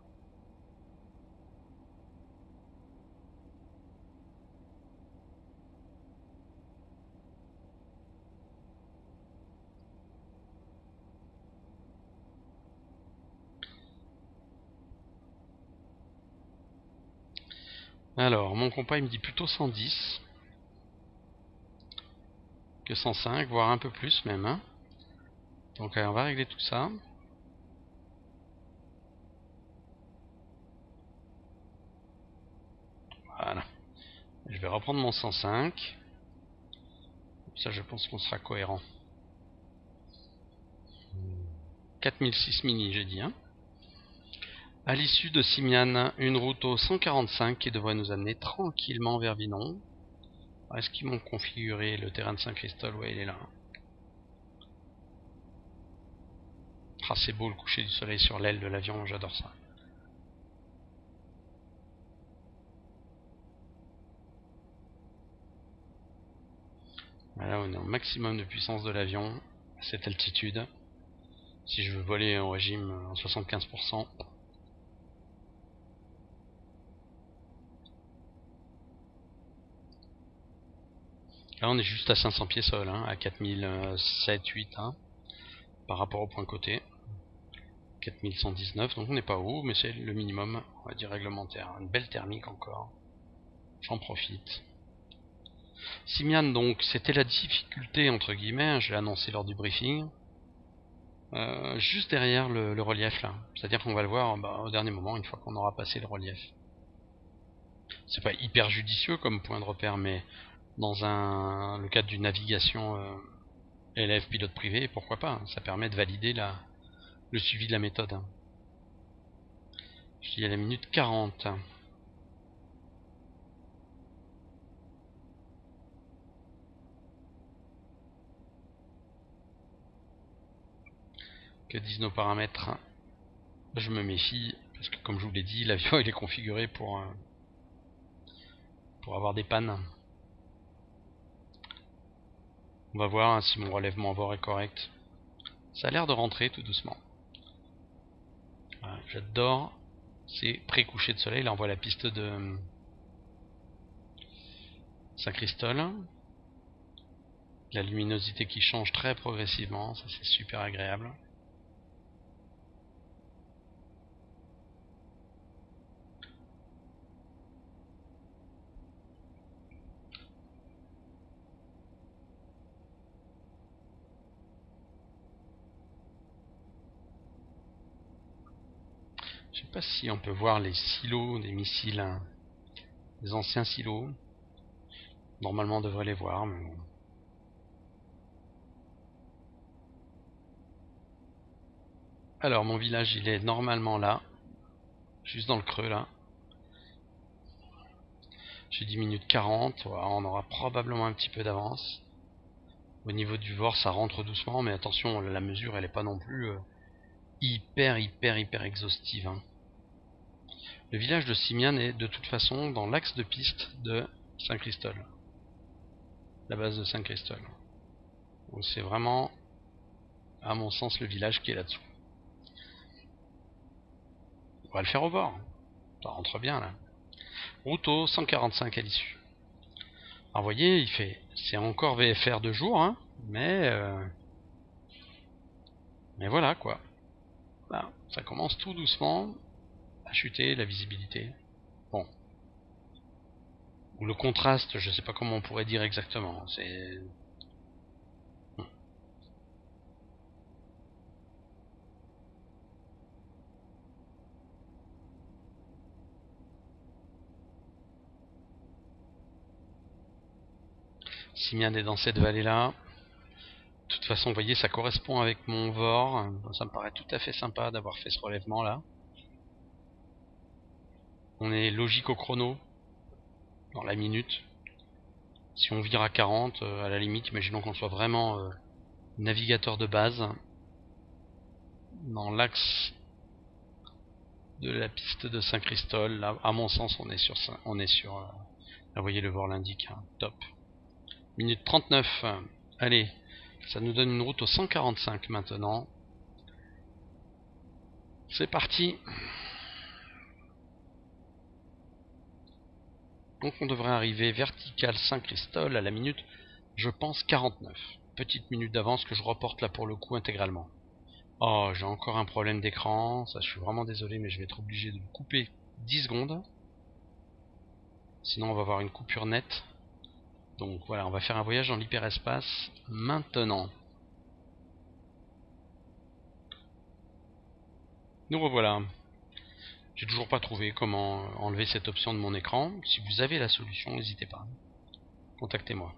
Alors, mon compas il me dit plutôt 110 que 105, voire un peu plus même. Hein. Donc on va régler tout ça. Voilà. Je vais reprendre mon 105. Ça je pense qu'on sera cohérent. 4006 mini j'ai dit. Hein. À l'issue de Simian, une route au 145 qui devrait nous amener tranquillement vers Vinon. Est-ce qu'ils m'ont configuré le terrain de Saint-Christol Ouais, il est là. Ah, c'est beau le coucher du soleil sur l'aile de l'avion, j'adore ça. Voilà, on est au maximum de puissance de l'avion à cette altitude. Si je veux voler au régime en 75%, On est juste à 500 pieds sol, hein, à 4007, 8, hein, par rapport au point côté. 4119, donc on n'est pas haut, mais c'est le minimum, on va dire, réglementaire. Une belle thermique encore. J'en profite. Simian, donc, c'était la difficulté, entre guillemets, hein, je l'ai annoncé lors du briefing, euh, juste derrière le, relief, là. C'est-à-dire qu'on va le voir bah, au dernier moment, une fois qu'on aura passé le relief. C'est pas hyper judicieux comme point de repère, mais dans un, le cadre d'une navigation euh, élève pilote privé, pourquoi pas, hein. ça permet de valider la, le suivi de la méthode. Hein. Je dis à la minute 40. Que disent nos paramètres Je me méfie, parce que comme je vous l'ai dit, l'avion (laughs) il est configuré pour, euh, pour avoir des pannes. On va voir si mon relèvement bord est correct. Ça a l'air de rentrer tout doucement. J'adore ces pré-couchers de soleil. Là, on voit la piste de Saint-Christol. La luminosité qui change très progressivement. Ça, c'est super agréable. Je sais pas si on peut voir les silos des missiles, hein. les anciens silos. Normalement on devrait les voir, mais bon. Alors mon village il est normalement là, juste dans le creux là. J'ai 10 minutes 40, on aura probablement un petit peu d'avance. Au niveau du VOR ça rentre doucement, mais attention la mesure elle est pas non plus... Euh, hyper hyper hyper exhaustive. Hein. Le village de Simian est de toute façon dans l'axe de piste de Saint-Christol. La base de Saint-Christol. C'est vraiment, à mon sens, le village qui est là-dessous. On va le faire au bord. Ça rentre bien là. Route 145 à l'issue. Alors vous voyez, il fait, c'est encore VFR de jour, hein, mais euh, mais voilà quoi ça commence tout doucement chuter la visibilité. Bon. Ou le contraste, je sais pas comment on pourrait dire exactement. C'est. Hmm. Simian est dans cette vallée-là. De toute façon, vous voyez, ça correspond avec mon VOR. Ça me paraît tout à fait sympa d'avoir fait ce relèvement là. On est logique au chrono, dans la minute. Si on vire à 40, euh, à la limite, imaginons qu'on soit vraiment euh, navigateur de base. Dans l'axe de la piste de Saint-Christol, à mon sens, on est sur, on est sur, euh, là, vous voyez le VOR l'indique, hein. top. Minute 39, allez, ça nous donne une route au 145 maintenant. C'est parti Donc on devrait arriver vertical Saint-Christol à la minute, je pense 49. Petite minute d'avance que je reporte là pour le coup intégralement. Oh, j'ai encore un problème d'écran, ça je suis vraiment désolé mais je vais être obligé de couper 10 secondes. Sinon on va avoir une coupure nette. Donc voilà, on va faire un voyage dans l'hyperespace maintenant. Nous revoilà. J'ai toujours pas trouvé comment enlever cette option de mon écran. Si vous avez la solution, n'hésitez pas. Contactez-moi.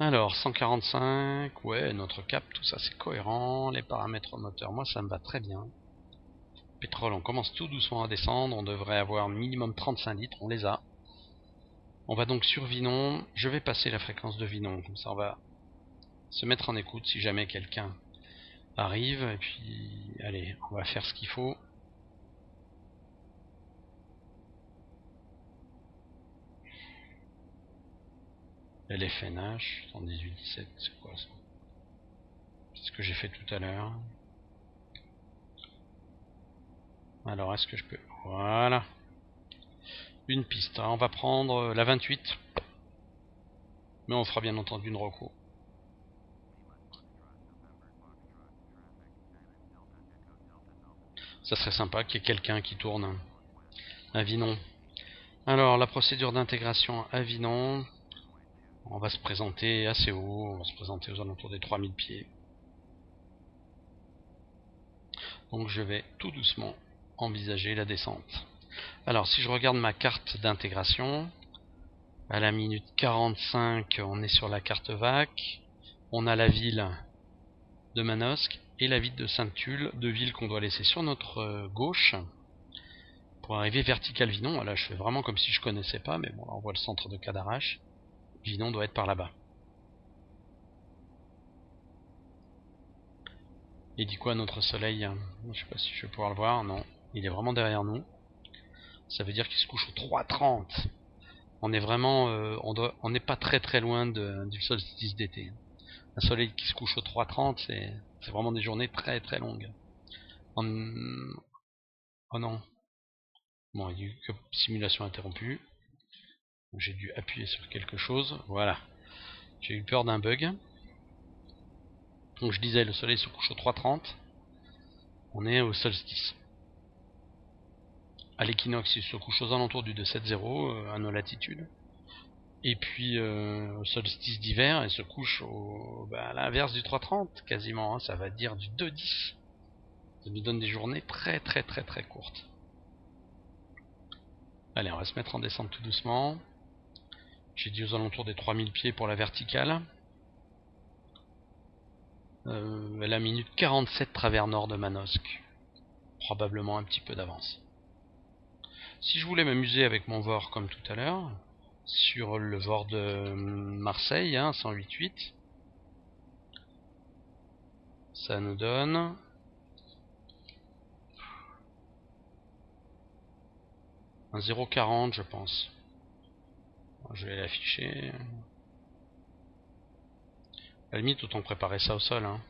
Alors, 145, ouais, notre cap, tout ça c'est cohérent. Les paramètres moteur, moi ça me va très bien. Pétrole, on commence tout doucement à descendre. On devrait avoir minimum 35 litres, on les a. On va donc sur Vinon. Je vais passer la fréquence de Vinon, comme ça on va se mettre en écoute si jamais quelqu'un arrive. Et puis, allez, on va faire ce qu'il faut. LFNH 11817, c'est quoi ça? C'est ce que j'ai fait tout à l'heure. Alors, est-ce que je peux... Voilà. Une piste. Hein. On va prendre la 28. Mais on fera bien entendu une recours. Ça serait sympa qu'il y ait quelqu'un qui tourne. Avinon. Alors, la procédure d'intégration Avinon. On va se présenter assez haut, on va se présenter aux alentours des 3000 pieds. Donc je vais tout doucement envisager la descente. Alors si je regarde ma carte d'intégration, à la minute 45 on est sur la carte VAC, on a la ville de Manosque et la ville de Sainte-Tulle, deux villes qu'on doit laisser sur notre euh, gauche pour arriver vertical Vinon. Là je fais vraiment comme si je connaissais pas, mais bon on voit le centre de Cadarache. Vinon doit être par là-bas. Il dit quoi notre soleil Je sais pas si je vais pouvoir le voir. Non, il est vraiment derrière nous. Ça veut dire qu'il se couche au 3.30. On est vraiment, euh, on n'est pas très très loin du solstice d'été. Un soleil qui se couche au 3.30, c'est vraiment des journées très très longues. Oh non. Bon, il y a eu que simulation interrompue. J'ai dû appuyer sur quelque chose. Voilà. J'ai eu peur d'un bug. Donc je disais, le soleil se couche au 3.30. On est au solstice. À l'équinoxe, il se couche aux alentours du 2.70 euh, à nos latitudes. Et puis euh, au solstice d'hiver, il se couche au, bah, à l'inverse du 3.30 quasiment. Hein. ça va dire du 2.10. Ça nous donne des journées très très très très courtes. Allez, on va se mettre en descente tout doucement. J'ai dit aux alentours des 3000 pieds pour la verticale. La minute 47 travers nord de Manosque. Probablement un petit peu d'avance. Si je voulais m'amuser avec mon VOR comme tout à l'heure, sur le VOR de Marseille, hein, 108.8, ça nous donne un 0,40 je pense. Je vais l'afficher. À la limite, autant préparer ça au sol. Hein.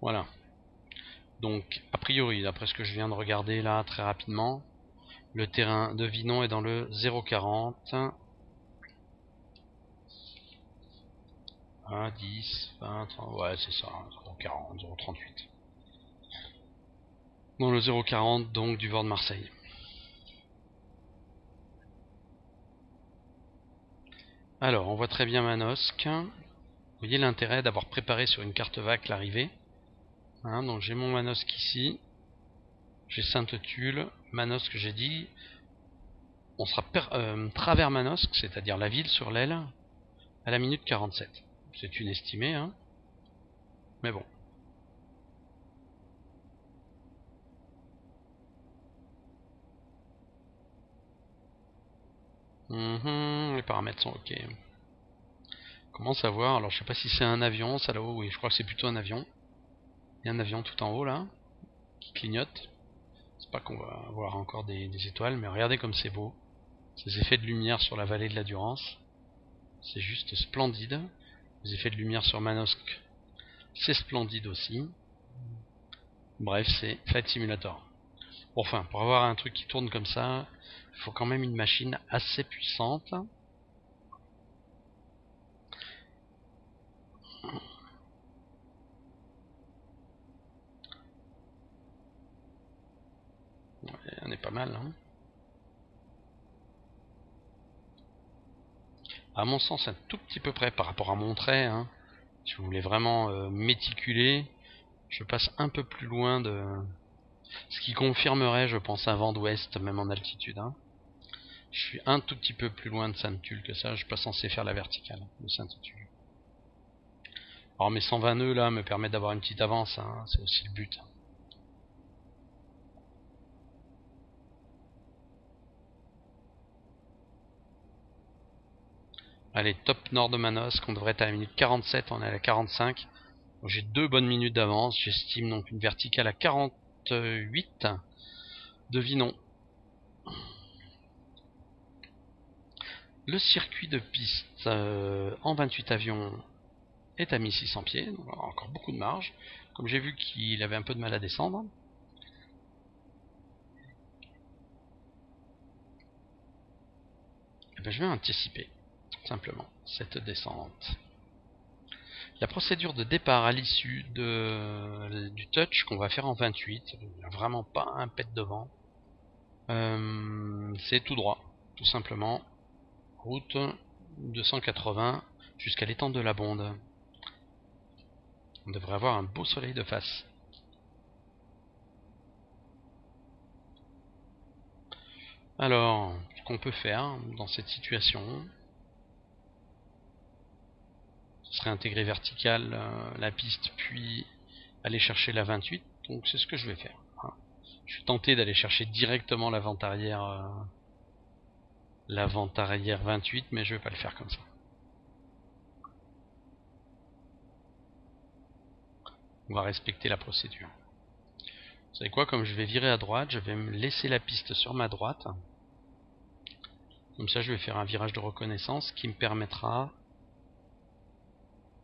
Voilà. Donc, a priori, d'après ce que je viens de regarder là très rapidement, le terrain de Vinon est dans le 0,40. Ah, 10, 20, 30, ouais, c'est ça, 0,40, 0,38. Dans le 0,40, donc, du vent de Marseille. Alors, on voit très bien Manosque. Vous voyez l'intérêt d'avoir préparé sur une carte VAC l'arrivée. Hein, donc j'ai mon Manosque ici. J'ai Sainte-Tulle. Manosque, j'ai dit. On sera euh, travers Manosque, c'est-à-dire la ville sur l'aile, à la minute 47. C'est une estimée, hein. Mais bon. Mhm, les paramètres sont ok. Comment savoir Alors je sais pas si c'est un avion, ça là-haut, oui, je crois que c'est plutôt un avion. Il y a un avion tout en haut là, qui clignote. C'est pas qu'on va avoir encore des, étoiles, mais regardez comme c'est beau. Ces effets de lumière sur la vallée de la Durance. C'est juste splendide. Les effets de lumière sur Manosque, c'est splendide aussi. Bref, c'est Flight Simulator. enfin, pour avoir un truc qui tourne comme ça, il faut quand même une machine assez puissante. on est pas mal. Hein. À mon sens, un tout petit peu près par rapport à mon trait. Hein. Si vous voulez vraiment euh, méticuler, je passe un peu plus loin de... Ce qui confirmerait, je pense, un vent d'ouest, même en altitude. Hein. Je suis un tout petit peu plus loin de Saint-Tulle que ça. Je suis pas censé faire la verticale de Saint-Tulle. Alors mes 120 nœuds là me permettent d'avoir une petite avance. C'est aussi le but. Allez, top nord de Manos, qu'on devrait être à la minute 47, on est à la 45. J'ai deux bonnes minutes d'avance, j'estime donc une verticale à 48. Devinons. Le circuit de piste euh, en 28 avions est à 1600 pieds, donc encore beaucoup de marge. Comme j'ai vu qu'il avait un peu de mal à descendre. Eh ben, je vais anticiper simplement, cette descente. La procédure de départ à l'issue du touch qu'on va faire en 28, vraiment pas un pet devant, euh, c'est tout droit, tout simplement, route 280 jusqu'à l'étang de la Bonde. On devrait avoir un beau soleil de face. Alors, ce qu'on peut faire dans cette situation, serait intégrer vertical euh, la piste puis aller chercher la 28 donc c'est ce que je vais faire. Je suis tenté d'aller chercher directement l'avant arrière euh, l'avant arrière 28 mais je vais pas le faire comme ça. On va respecter la procédure. Vous savez quoi comme je vais virer à droite je vais me laisser la piste sur ma droite. Comme ça je vais faire un virage de reconnaissance qui me permettra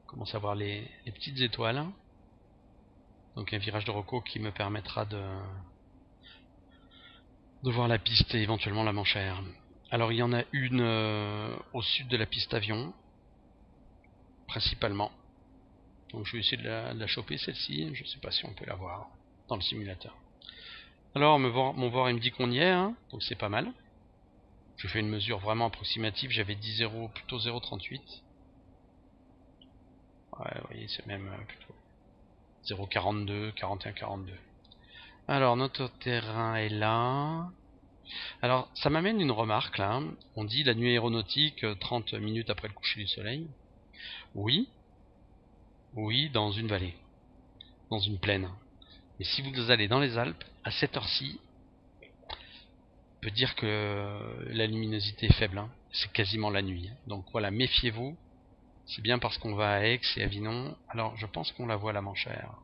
commence à voir les, petites étoiles. Donc un virage de reco qui me permettra de, voir la piste et éventuellement la manchère. Alors il y en a une euh, au sud de la piste avion, principalement. Donc je vais essayer de la, choper celle-ci, je ne sais pas si on peut la voir dans le simulateur. Alors mon voir, il me dit qu'on y est, hein. donc c'est pas mal. Je fais une mesure vraiment approximative, j'avais 10 0, plutôt 0,38. Ouais, c'est même euh, plutôt 0,42, 41, 42. Alors, notre terrain est là. Alors, ça m'amène une remarque là. On dit la nuit aéronautique 30 euh, minutes après le coucher du soleil. Oui. Oui, dans une vallée. Dans une plaine. Mais si vous allez dans les Alpes, à cette heure-ci, on peut dire que la luminosité est faible. Hein. C'est quasiment la nuit. Donc voilà, méfiez-vous. C'est bien parce qu'on va à Aix et Avignon. Alors, je pense qu'on la voit la manchère.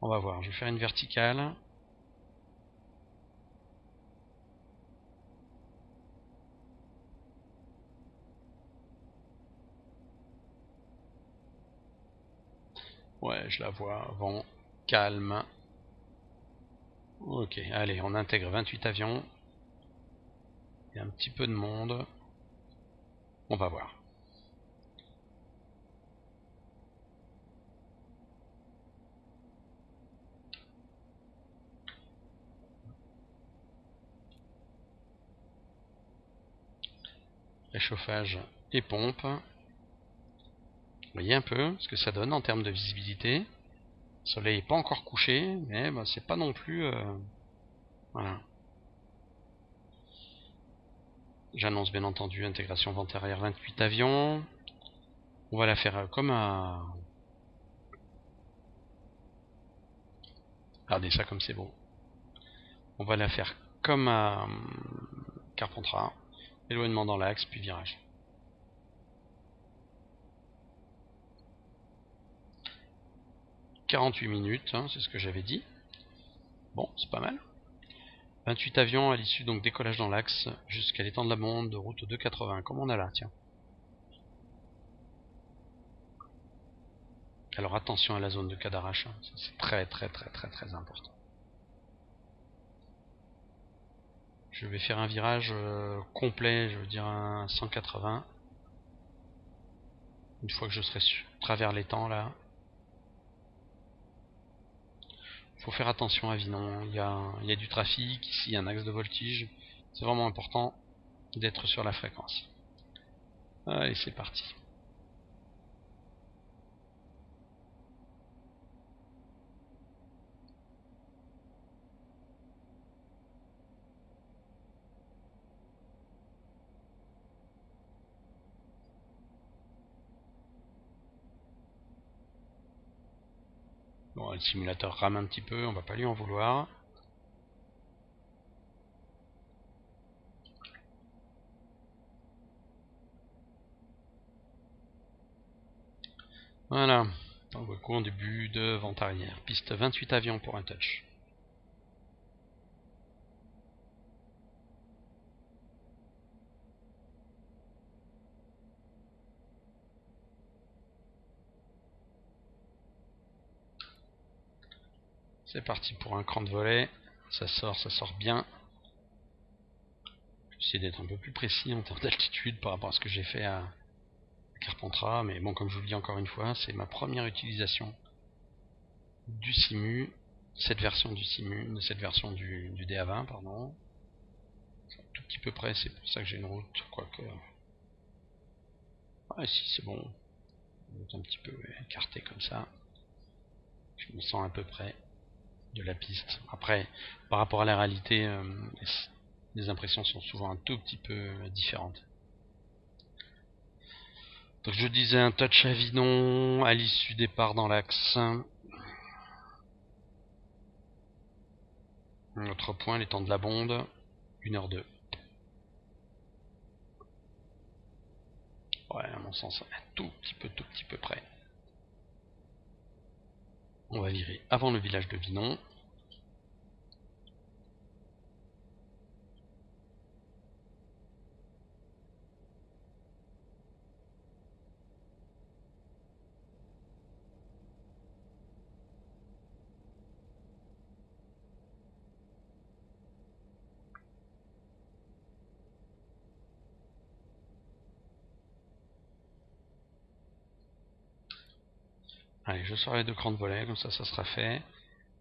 On va voir. Je vais faire une verticale. Ouais, je la vois. Vent, calme. Ok, allez, on intègre 28 avions. Il y a un petit peu de monde. On va voir. Réchauffage et pompe. Voyez un peu ce que ça donne en termes de visibilité. Le soleil n'est pas encore couché, mais bah, c'est pas non plus... Euh, voilà. J'annonce bien entendu intégration vent arrière 28 avions. On va la faire euh, comme à... Regardez ça comme c'est beau. On va la faire comme à euh, Carpentras. Éloignement dans l'axe, puis virage. « 48 minutes, hein, c'est ce que j'avais dit. Bon, c'est pas mal. 28 avions à l'issue, donc décollage dans l'axe jusqu'à l'étang de la Monde de route 280, comme on a là, tiens? Alors attention à la zone de Cadarache, hein. c'est très très très très très important. Je vais faire un virage euh, complet, je veux dire un 180. Une fois que je serai sur travers l'étang là. Faut faire attention à Vinon, il y a, il y a du trafic, ici il y a un axe de voltige. C'est vraiment important d'être sur la fréquence. Allez, c'est parti. Bon, le simulateur rame un petit peu, on va pas lui en vouloir. Voilà, coup en début de vente arrière. Piste 28 avions pour un touch. C'est parti pour un cran de volet. Ça sort, ça sort bien. J'essaie d'être un peu plus précis en termes d'altitude par rapport à ce que j'ai fait à Carpentras. Mais bon, comme je vous le dis encore une fois, c'est ma première utilisation du Simu. Cette version du Simu, cette version du, DA20, pardon. Un tout petit peu près, c'est pour ça que j'ai une route, quoique... Ah si, c'est bon. Un petit peu écarté comme ça. Je me sens à peu près de la piste. Après, par rapport à la réalité, euh, les impressions sont souvent un tout petit peu euh, différentes. Donc je disais un touch à Vinon à l'issue départ dans l'axe. Autre point, les temps de la bonde, 1h02. Ouais, à mon sens, un tout petit peu, tout petit peu près. On va virer avant le village de Vinon. Allez, je sors les deux crans de volet, comme ça, ça sera fait.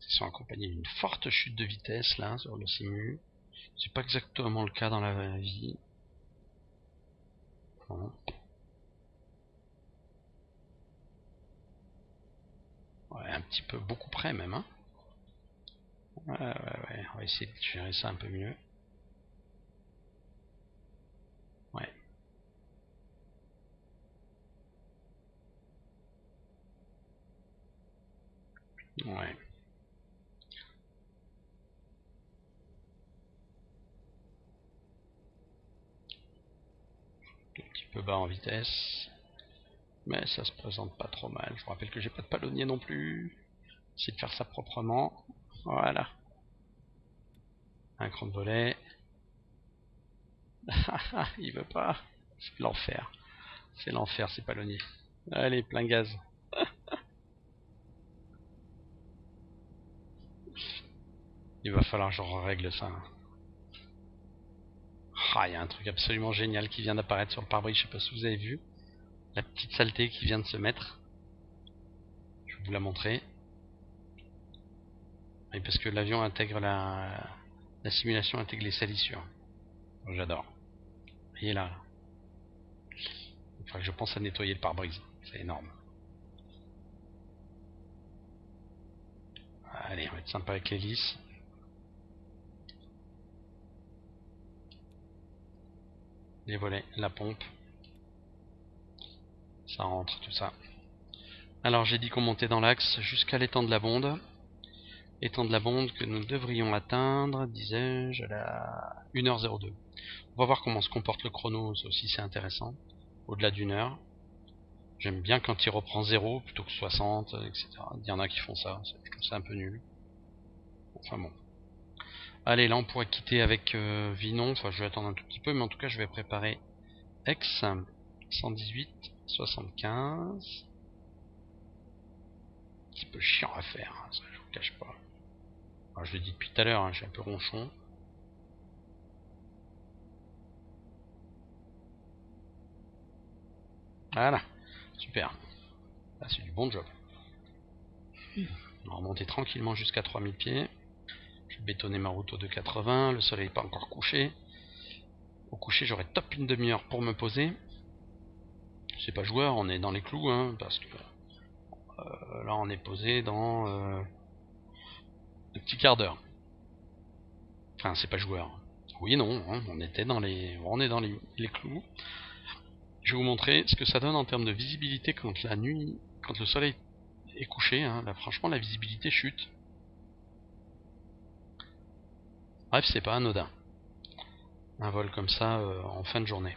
Ils sont accompagnés d'une forte chute de vitesse, là, sur le simu. C'est pas exactement le cas dans la vraie vie. Ouais, un petit peu, beaucoup près même, hein. Ouais, ouais, ouais, on va essayer de gérer ça un peu mieux. Ouais. Ouais. Un petit peu en vitesse. Mais ça se présente pas trop mal. Je vous rappelle que j'ai pas de palonnier non plus. Essayer de faire ça proprement. Voilà. Un cran de volet. (laughs) Il veut pas. C'est l'enfer. C'est l'enfer ces palonniers. Allez, plein gaz. (laughs) Il va falloir que je règle ça. Ah, il y a un truc absolument génial qui vient d'apparaître sur le pare-brise, je sais pas si vous avez vu. La petite saleté qui vient de se mettre. Je vais vous la montrer. Et parce que l'avion intègre la... La simulation intègre les salissures. J'adore. Vous voyez là. Il faudra que je pense à nettoyer le pare-brise. C'est énorme. Allez, on va être sympa avec l'hélice. Les volets, la pompe. Ça rentre, tout ça. Alors j'ai dit qu'on montait dans l'axe jusqu'à l'étang de la bonde. Étang de la bonde que nous devrions atteindre, disais-je, à la 1h02. On va voir comment se comporte le chrono, ça aussi c'est intéressant. Au-delà d'une heure. J'aime bien quand il reprend 0 plutôt que 60, etc. Il y en a qui font ça, ça un peu nul. Enfin bon. Allez, là on pourrait quitter avec euh, Vinon. Enfin, je vais attendre un tout petit peu, mais en tout cas, je vais préparer X 118 75. petit peu chiant à faire, hein, ça je vous cache pas. je l'ai dit depuis tout à l'heure, hein, j'ai un peu ronchon. Voilà, super. C'est du bon job. On va remonter tranquillement jusqu'à 3000 pieds. Je vais bétonner ma route au 280, le soleil n'est pas encore couché. Au coucher, j'aurai top une demi-heure pour me poser. C'est pas joueur, on est dans les clous, hein, parce que euh, là on est posé dans euh, un petit quart d'heure. Enfin, c'est pas joueur. Oui non, hein, on était dans les, on est dans les, clous. Je vais vous montrer ce que ça donne en termes de visibilité quand la nuit, quand le soleil est couché. Hein. Là, franchement, la visibilité chute. Bref, c'est pas anodin. Un vol comme ça euh, en fin de journée.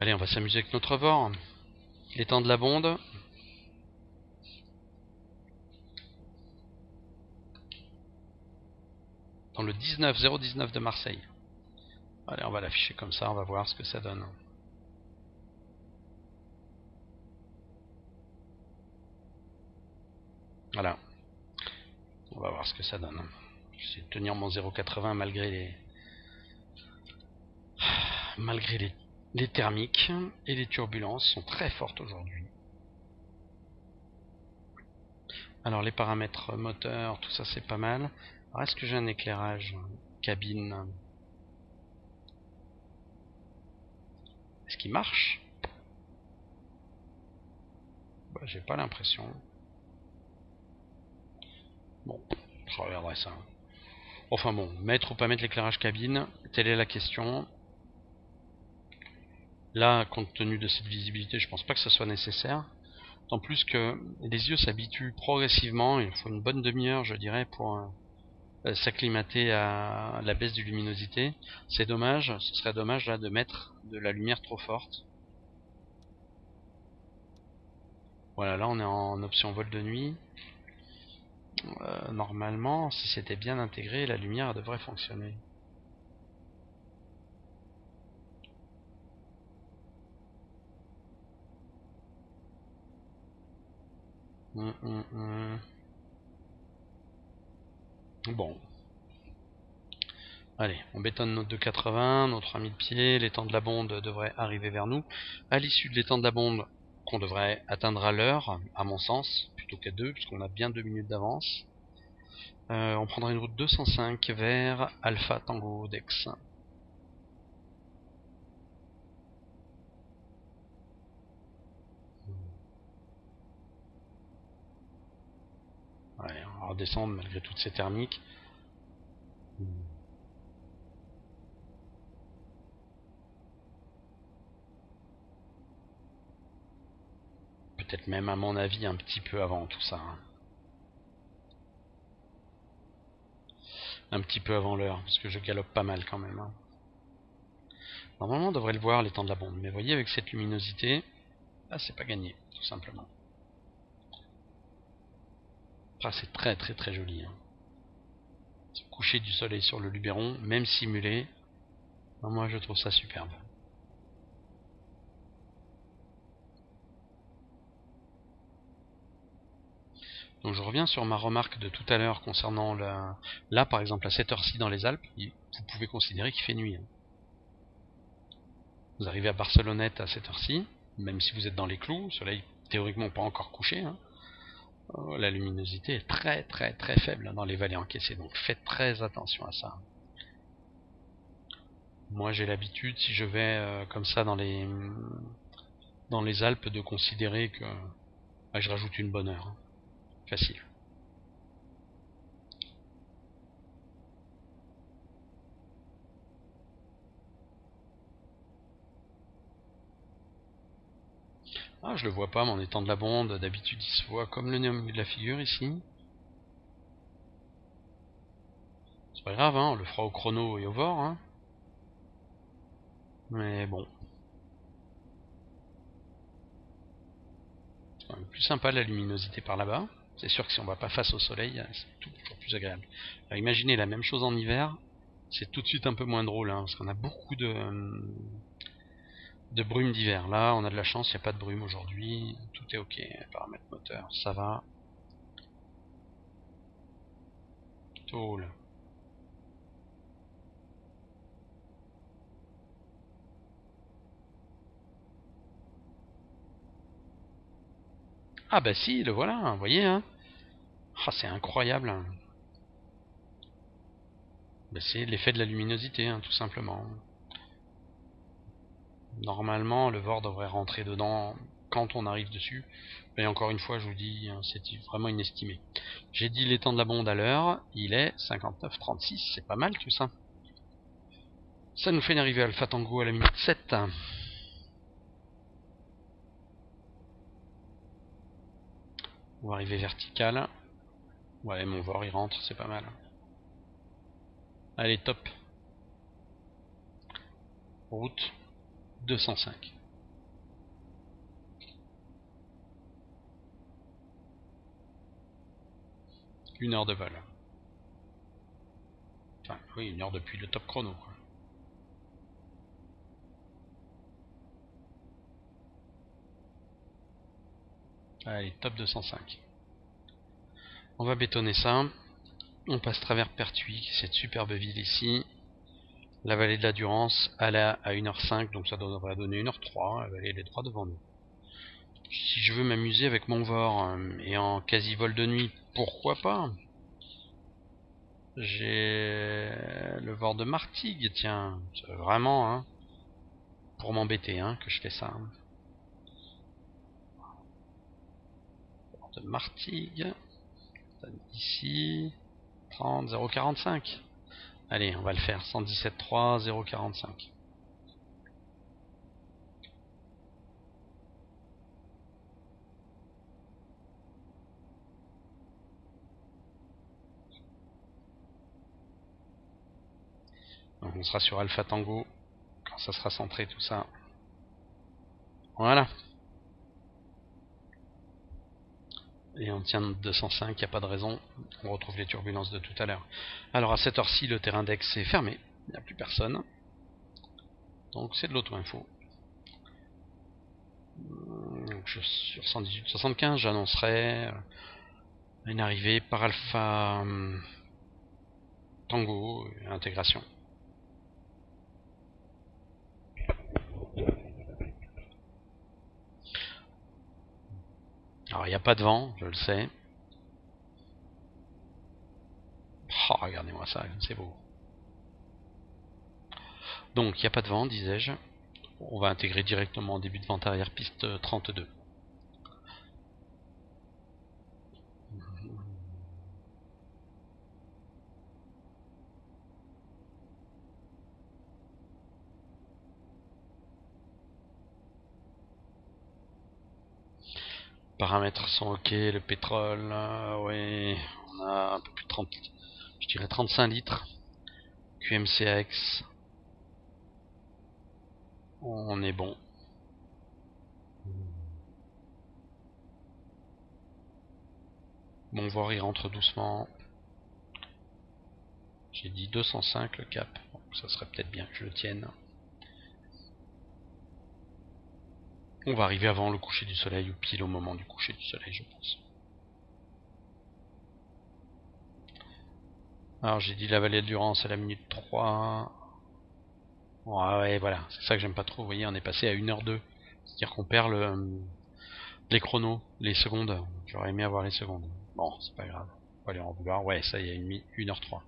Allez, on va s'amuser avec notre VOR. L'étang de la bonde. Dans le 19 019 de Marseille. Allez, on va l'afficher comme ça, on va voir ce que ça donne. Voilà. On va voir ce que ça donne. J'essaie de tenir mon 0,80 malgré les malgré les les thermiques et les turbulences sont très fortes aujourd'hui. Alors les paramètres moteur, tout ça c'est pas mal. est-ce que j'ai un éclairage cabine? Est-ce qu'il marche? Bah, J'ai pas l'impression. Bon, je regarderai ça. Enfin bon, mettre ou pas mettre l'éclairage cabine, telle est la question. Là, compte tenu de cette visibilité, je pense pas que ce soit nécessaire. Tant plus que les yeux s'habituent progressivement, il faut une bonne demi-heure, je dirais, pour euh, s'acclimater à la baisse de luminosité. C'est dommage, ce serait dommage là de mettre de la lumière trop forte. Voilà, là on est en option vol de nuit. Euh, normalement, si c'était bien intégré, la lumière devrait fonctionner. Hum, hum, hum. Bon. Allez, on bétonne notre 280, nos 3000 pieds, l'étang de la bonde devrait arriver vers nous. À l'issue de l'étang de la bonde, qu'on devrait atteindre à l'heure, à mon sens, plutôt qu'à 2, puisqu'on a bien 2 minutes d'avance. Euh, on prendra une route 205 vers Alpha Tango Dex. on va redescendre malgré toutes ces thermiques. Peut-être même à mon avis un petit peu avant tout ça. Hein. Un petit peu avant l'heure, parce que je galope pas mal quand même. Hein. Normalement on devrait le voir les temps de la bombe, mais voyez avec cette luminosité, là c'est pas gagné, tout simplement. Ah, c'est très très très joli. Hein. Coucher du soleil sur le Luberon, même simulé, moi je trouve ça superbe. Donc je reviens sur ma remarque de tout à l'heure concernant la... là par exemple à cette heure-ci dans les Alpes, vous pouvez considérer qu'il fait nuit. Hein. Vous arrivez à Barcelonnette à cette heure-ci, même si vous êtes dans les clous, le soleil théoriquement pas encore couché, hein. Oh, la luminosité est très très très faible dans les vallées encaissées, donc faites très attention à ça. Moi j'ai l'habitude, si je vais euh, comme ça dans les dans les Alpes, de considérer que bah, je rajoute une bonne heure. Hein. Ah, je le vois pas, mais en étant de la bande, d'habitude il se voit comme le nez de la figure ici. C'est pas grave, hein, on le fera au chrono et au vor. Hein. Mais bon. C'est quand même plus sympa la luminosité par là-bas. C'est sûr que si on va pas face au soleil, c'est toujours plus agréable. Alors, imaginez la même chose en hiver, c'est tout de suite un peu moins drôle, hein, parce qu'on a beaucoup de de brume d'hiver. Là, on a de la chance, il n'y a pas de brume aujourd'hui. Tout est ok. Paramètres moteur, ça va. Tôle. Ah bah si, le voilà, vous voyez, hein. Ah, c'est incroyable. Bah, c'est l'effet de la luminosité, hein, tout simplement. Normalement, le VOR devrait rentrer dedans quand on arrive dessus. Mais encore une fois, je vous dis, hein, c'est vraiment inestimé. J'ai dit les de la bonde à l'heure, il est 59,36, c'est pas mal tout ça. Ça nous fait une arrivée Alpha Tango à la minute 7. Arriver vertical. Ouais, mon VOR il rentre, c'est pas mal. Allez, top. Route 205. Une heure de vol. Enfin, oui, une heure depuis le top chrono. Allez, top 205. On va bétonner ça. On passe travers Pertuis, cette superbe ville ici. La vallée de la Durance, elle est à 1h05, donc ça devrait donner 1h03. La vallée est droit devant nous. Si je veux m'amuser avec mon VOR euh, et en quasi vol de nuit, pourquoi pas? J'ai le VOR de Martigues, tiens. Vraiment, hein. Pour m'embêter, hein, que je fais ça. De Martigues. Ici. 30, 045. Allez, on va le faire. 117.3, 045. Donc on sera sur Alpha Tango quand ça sera centré tout ça. Voilà. Et on tient 205, il n'y a pas de raison. On retrouve les turbulences de tout à l'heure. Alors à cette heure-ci, le terrain d'ex est fermé. Il n'y a plus personne. Donc c'est de l'auto-info. Sur 118-75, j'annoncerai une arrivée par Alpha euh, Tango, intégration. Alors il n'y a pas de vent, je le sais. Oh, regardez-moi ça, c'est beau. Donc il n'y a pas de vent, disais-je. On va intégrer directement en début de vente arrière piste 32. Paramètres sont ok, le pétrole, euh, oui, on a un peu plus de 30, je dirais 35 litres. QMCX, on est bon. Bon, voir il rentre doucement. J'ai dit 205 le cap, ça serait peut-être bien que je le tienne. On va arriver avant le coucher du soleil ou pile au moment du coucher du soleil, je pense. Alors j'ai dit la vallée de Durance à la minute 3. Ouais, voilà, c'est ça que j'aime pas trop. Vous voyez, on est passé à 1h02. C'est-à-dire qu'on perd le, les chronos, les secondes. J'aurais aimé avoir les secondes. Bon, c'est pas grave. On va aller en vouloir. Ouais, ça y est, 1h03.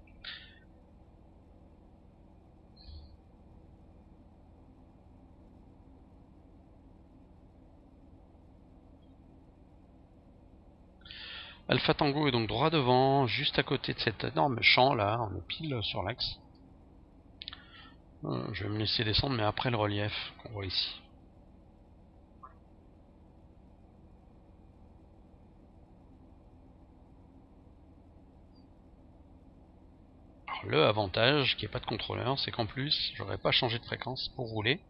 Alpha Tango est donc droit devant, juste à côté de cet énorme champ là, on est pile sur l'axe. Euh, je vais me laisser descendre, mais après le relief qu'on voit ici. Le avantage, qui est pas de contrôleur, c'est qu'en plus, j'aurais pas changé de fréquence pour rouler.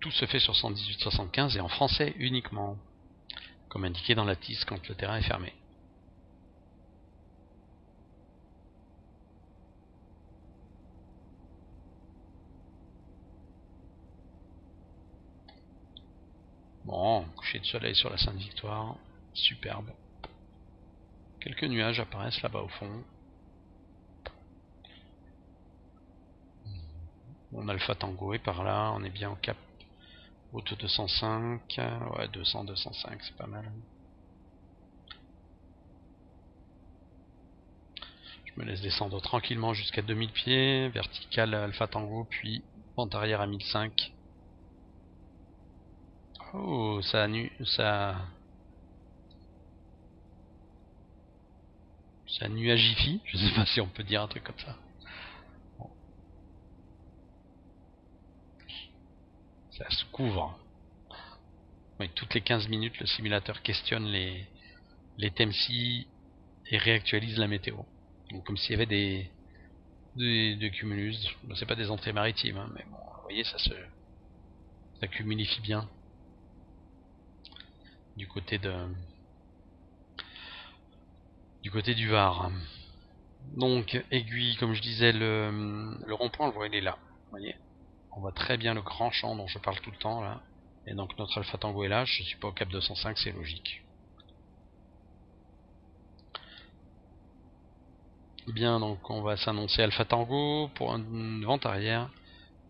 Tout se fait sur 118-75 et en français uniquement indiqué dans la tisse quand le terrain est fermé. Bon, coucher de soleil sur la Sainte-Victoire. Superbe. Quelques nuages apparaissent là-bas au fond. Mon Alpha Tango est par là, on est bien au cap route 205. Ouais, 200, 205, c'est pas mal. Je me laisse descendre tranquillement jusqu'à 2000 pieds, vertical Alpha Tango, puis pente arrière à 1005. Oh, ça nu ça ça nuagifie, je sais pas si on peut dire un truc comme ça. Ça se couvre. toutes les 15 minutes, le simulateur questionne les, les TMC et réactualise la météo. Donc comme s'il y avait des, des, cumulus. c'est pas des entrées maritimes, hein, mais bon, vous voyez, ça se ça cumulifie bien du côté de du côté du Var. Donc aiguille, comme je disais, le, le rond-point, le voit, il est là. Vous voyez, on voit très bien le grand champ dont je parle tout le temps là. Et donc notre Alpha Tango est là. Je suis pas au cap 205, c'est logique. Bien, donc on va s'annoncer Alpha Tango pour une vente arrière,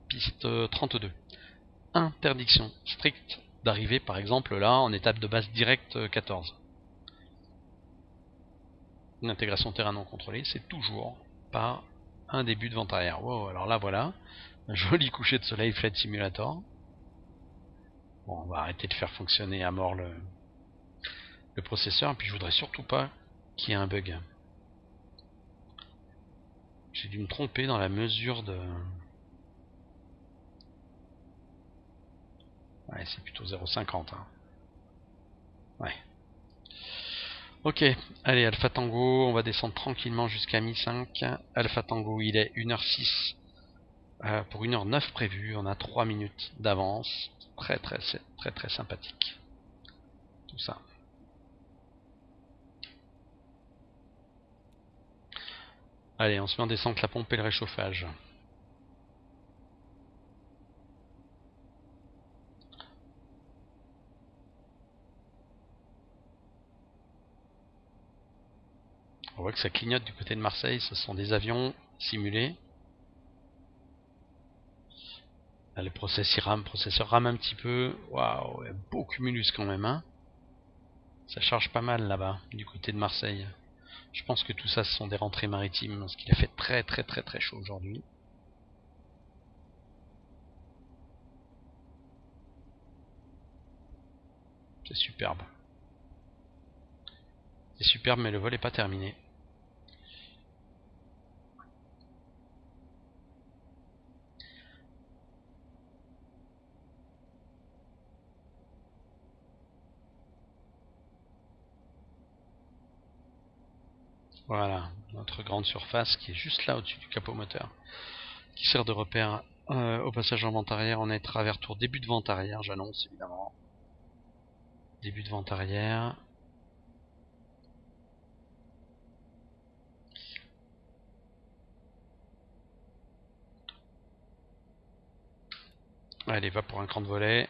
piste 32. Interdiction stricte d'arriver par exemple là en étape de base directe 14. Une intégration terrain non contrôlée, c'est toujours pas un début de vente arrière. Wow, alors là voilà, joli coucher de soleil Flight Simulator. Bon, on va arrêter de faire fonctionner à mort le, processeur, et puis je voudrais surtout pas qu'il y ait un bug. J'ai dû me tromper dans la mesure de... Ouais, c'est plutôt 0,50. Hein. Ouais. Ok, allez, Alpha Tango, on va descendre tranquillement jusqu'à Mi 5. Alpha Tango, il est 1h06 euh, pour 1h09 prévu. On a 3 minutes d'avance. Très, très, très, très sympathique. Tout ça. Allez, on se met en descente la pompe et le réchauffage. On voit que ça clignote du côté de Marseille, ce sont des avions simulés. Là, le processeur rame, processeur rame un petit peu. Waouh, il y a beau cumulus quand même. Hein ça charge pas mal là-bas, du côté de Marseille. Je pense que tout ça, ce sont des rentrées maritimes, parce qu'il a fait très très très très chaud aujourd'hui. C'est superbe. C'est superbe, mais le vol n'est pas terminé. Voilà, notre grande surface qui est juste là au-dessus du capot moteur, qui sert de repère euh, au passage en vente arrière. On est travers tour début de vente arrière, j'annonce évidemment. Début de vente arrière. Allez, va pour un cran de volet.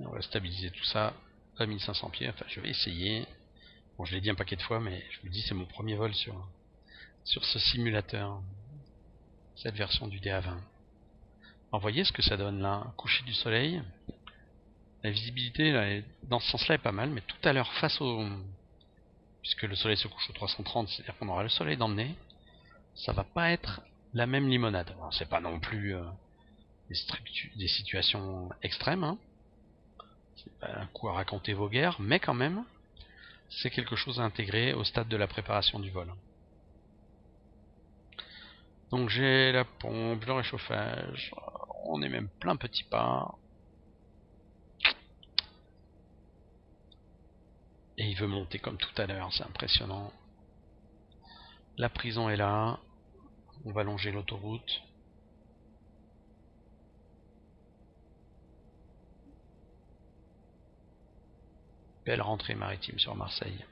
On va stabiliser tout ça à 1500 pieds. Enfin, je vais essayer. Bon, je l'ai dit un paquet de fois, mais je vous dis, c'est mon premier vol sur, sur ce simulateur. Cette version du DA20. Alors, voyez ce que ça donne là Coucher du soleil. La visibilité, dans ce sens-là, est pas mal, mais tout à l'heure, face au... Puisque le soleil se couche au 330, c'est-à-dire qu'on aura le soleil dans le nez, ça va pas être la même limonade. C'est pas non plus euh, des, situations extrêmes, hein. C'est pas un coup à raconter vos guerres, mais quand même, c'est quelque chose à intégrer au stade de la préparation du vol. Donc j'ai la pompe, le réchauffage, on est même plein petit pas. Et il veut monter comme tout à l'heure, c'est impressionnant. La prison est là, on va longer l'autoroute. Rentrée maritime sur Marseille.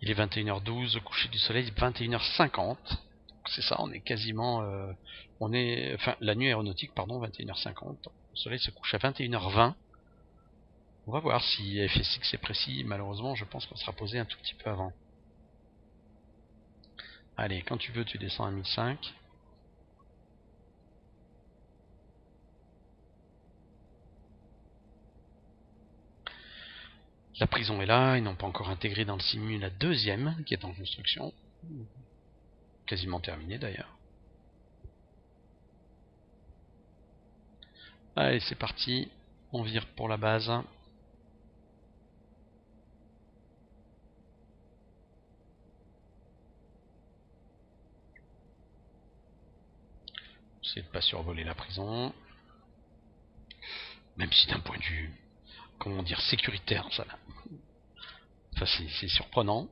Il est 21h12, au coucher du soleil, 21h50. C'est ça, on est quasiment... Euh, on est, enfin, la nuit aéronautique, pardon, 21h50. Le soleil se couche à 21h20. On va voir si FSX est précis. Malheureusement, je pense qu'on sera posé un tout petit peu avant. Allez, quand tu veux, tu descends à 1005. La prison est là, ils n'ont pas encore intégré dans le simu la deuxième qui est en construction. Quasiment terminée d'ailleurs. Allez, c'est parti. On vire pour la base. C'est de pas survoler la prison. Même si d'un point de vue, comment dire, sécuritaire, ça, enfin, c'est surprenant.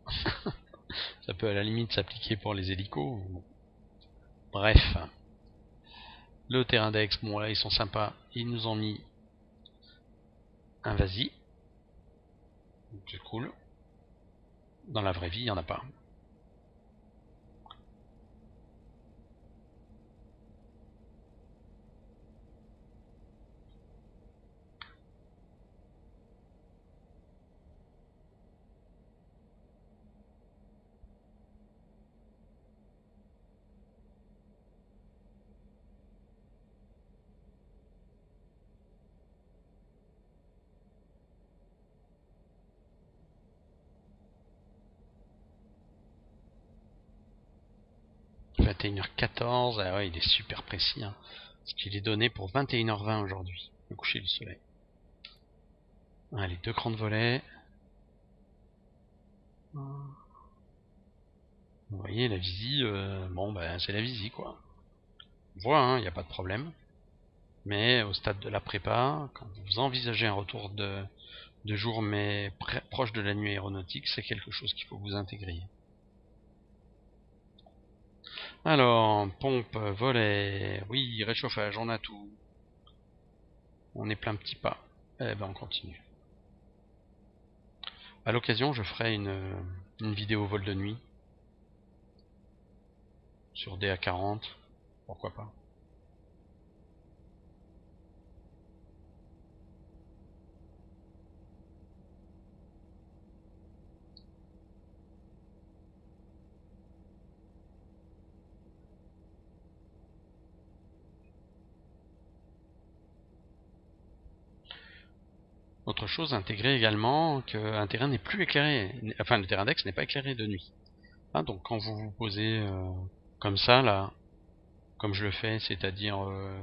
(laughs) ça peut à la limite s'appliquer pour les hélicos. Bref. Le terrain d'ex, bon là ils sont sympas. Ils nous ont mis un vasi. C'est cool. Dans la vraie vie, il n'y en a pas. 21h14, ah ouais, il est super précis. Hein, parce qu'il est donné pour 21h20 aujourd'hui, le coucher du soleil. Allez, deux grandes volets. Vous voyez, la visi, euh, bon, ben, c'est la visi, quoi. On voit, il hein, n'y a pas de problème. Mais au stade de la prépa, quand vous envisagez un retour de, de jour, mais proche de la nuit aéronautique, c'est quelque chose qu'il faut vous intégrer. Alors, pompe, volet, oui, réchauffage, on a tout. On est plein petit pas. Eh ben on continue. À l'occasion, je ferai une, une vidéo vol de nuit. Sur DA40. Pourquoi pas. Autre chose, intégrer également qu'un terrain n'est plus éclairé, enfin le terrain d'ex n'est pas éclairé de nuit. Hein, donc quand vous vous posez euh, comme ça, là, comme je le fais, c'est-à-dire euh,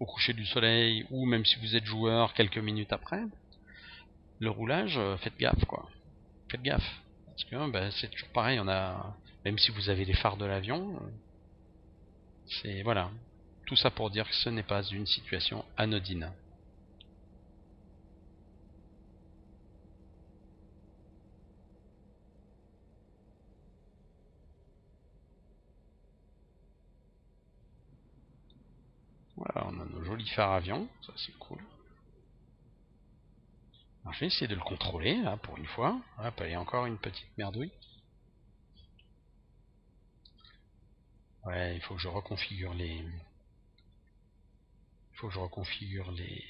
au coucher du soleil, ou même si vous êtes joueur quelques minutes après, le roulage, euh, faites gaffe quoi. Faites gaffe. Parce que bah, c'est toujours pareil, on a. Même si vous avez les phares de l'avion, c'est. Voilà. Tout ça pour dire que ce n'est pas une situation anodine. On a nos jolis phares avions, ça c'est cool. Je vais essayer de le contrôler, là, pour une fois. Hop, il y a encore une petite merdouille. Ouais, il faut que je reconfigure les... Il faut que je reconfigure les,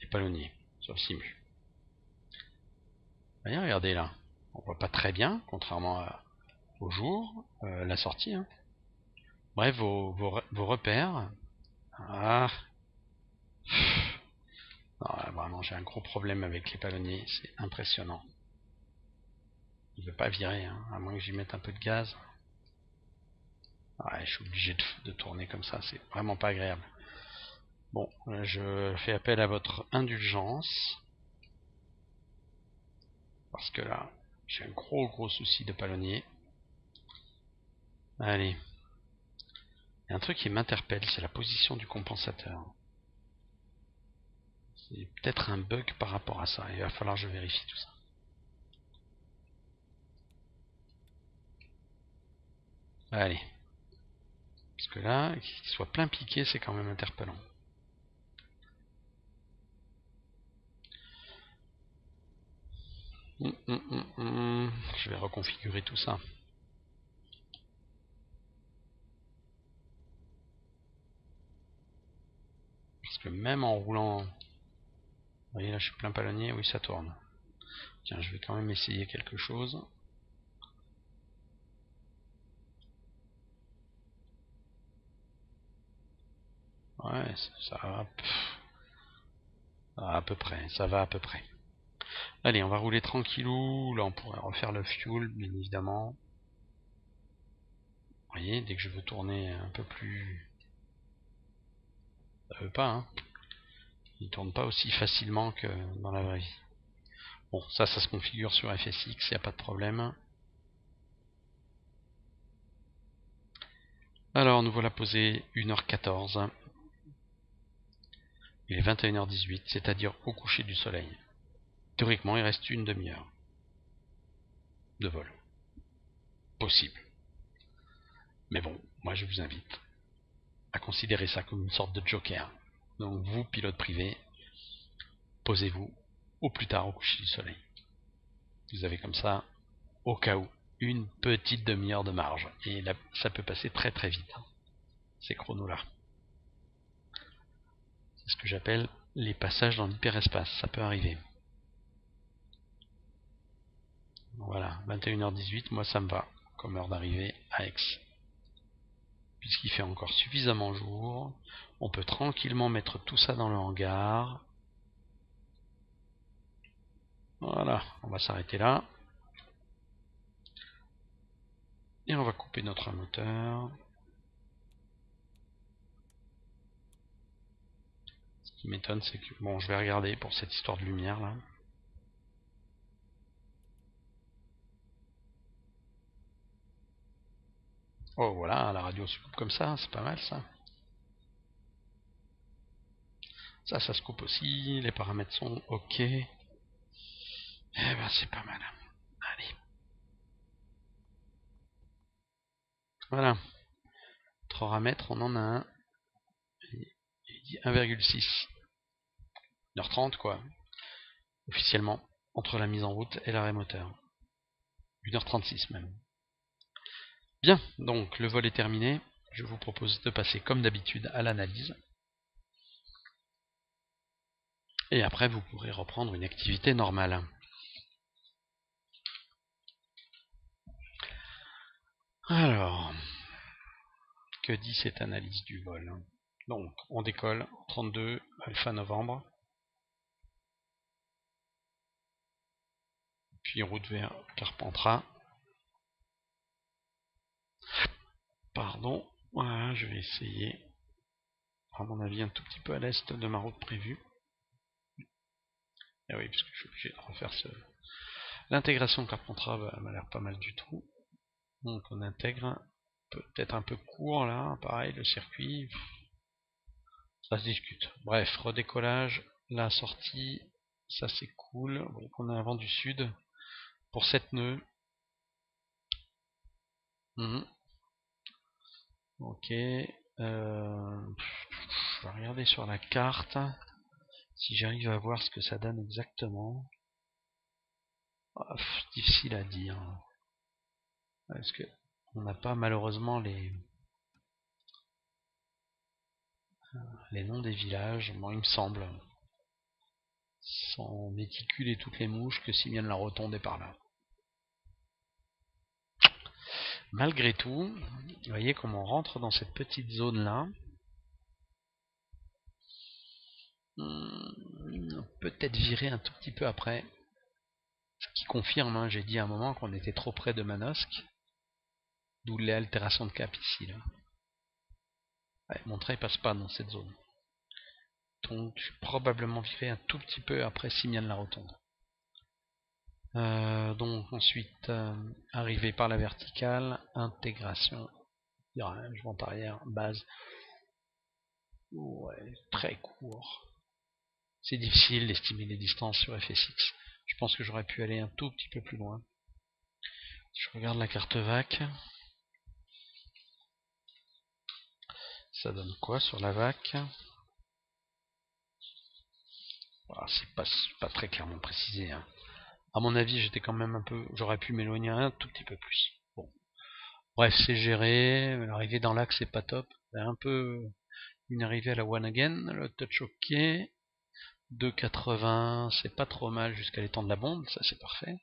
les palonniers sur le simu. Voyez, regardez là. On voit pas très bien, contrairement au jour, euh, la sortie. Hein. Bref, vos, vos repères ah. Non, (sighs) vraiment, j'ai un gros problème avec les palonniers. C'est impressionnant. Il veut pas virer, hein, à moins que j'y mette un peu de gaz. Ouais, je suis obligé de, tourner comme ça. C'est vraiment pas agréable. Bon, euh, je fais appel à votre indulgence. Parce que là, j'ai un gros gros souci de palonnier. Allez un truc qui m'interpelle, c'est la position du compensateur. C'est peut-être un bug par rapport à ça. Il va falloir que je vérifie tout ça. Allez. Parce que là, qu'il soit plein piqué, c'est quand même interpellant. Hum, hum, hum, je vais reconfigurer tout ça. Même en roulant... Vous voyez là je suis plein palonnier, oui ça tourne. Tiens, je vais quand même essayer quelque chose. Ouais, ça va. À peu près, ça va à peu près. Allez, on va rouler tranquillou. Là, on pourrait refaire le fuel, bien évidemment. Vous voyez, dès que je veux tourner un peu plus... Ça veut pas, hein. Il tourne pas aussi facilement que dans la vraie vie. Bon, ça, ça se configure sur FSX, il n'y a pas de problème. Alors, nous voilà posés 1h14. Il est 21h18, c'est-à-dire au coucher du soleil. Théoriquement, il reste une demi-heure de vol. Possible. Mais bon, moi je vous invite à considérer ça comme une sorte de joker. Donc vous, pilote privé, posez-vous au plus tard au coucher du soleil. Vous avez comme ça, au cas où, une petite demi-heure de marge. Et là, ça peut passer très très vite, hein, ces chronos-là. C'est ce que j'appelle les passages dans l'hyperespace. Ça peut arriver. Voilà, 21h18, moi ça me va comme heure d'arrivée à Aix. Puisqu'il fait encore suffisamment jour, on peut tranquillement mettre tout ça dans le hangar. Voilà, on va s'arrêter là. Et on va couper notre moteur. qui m'étonne, c'est que... Bon, je vais regarder pour cette histoire de lumière, là. Oh, voilà, la radio se coupe comme ça, c'est pas mal, ça. Ça, ça se coupe aussi, les paramètres sont OK. Eh ben, c'est pas mal. Allez. Voilà. Paramètres, on en a un. Il dit 1,6. 1h30 quoi. Officiellement, entre la mise en route et l'arrêt moteur. 1h36 même. Bien, donc le vol est terminé. Je vous propose de passer comme d'habitude à l'analyse. Et après, vous pourrez reprendre une activité normale. Alors, que dit cette analyse du vol? Donc, on décolle 32 alpha novembre. puis route vers Carpentras. Pardon, voilà, je vais essayer, à mon avis, un tout petit peu à l'est de ma route prévue. Eh oui, parce que je suis obligé de refaire ce... L'intégration Carpentras m'a l'air pas mal du tout. Donc on intègre peut-être un peu court là, pareil, le circuit. Ça se discute. Bref, redécollage, la sortie, ça c'est cool. Donc on a un vent du sud pour 7 nœuds. Mhm. Ok. Euh, je vais regarder sur la carte si j'arrive à voir ce que ça donne exactement. Difficile à dire. Est-ce que on n'a pas malheureusement les noms des villages Moi, il me semble. Sans méticuler toutes les mouches que si bien la est par là. Malgré tout, vous voyez comment on rentre dans cette petite zone là. Hmm, peut-être virer un tout petit peu après. Ce qui confirme, hein, j'ai dit à un moment qu'on était trop près de Manosque. D'où l'altération de cap ici. Là. mon trait passe pas dans cette zone. Donc probablement virer un tout petit peu après Simian la rotonde. Euh, donc ensuite, euh, arriver par la verticale, intégration, virage, vente arrière, base. Ouais, très court. C'est difficile d'estimer les distances sur FSX. Je pense que j'aurais pu aller un tout petit peu plus loin. Je regarde la carte VAC. Ça donne quoi sur la VAC ah, C'est pas, pas très clairement précisé. Hein à mon avis, j'étais quand même un peu, j'aurais pu m'éloigner un tout petit peu plus. Bon. Bref, c'est géré. L'arrivée dans l'axe, c'est pas top. Un peu, Une arrivée à la one again, le touch ok. 2,80, c'est pas trop mal jusqu'à l'étang de la bombe, ça c'est parfait.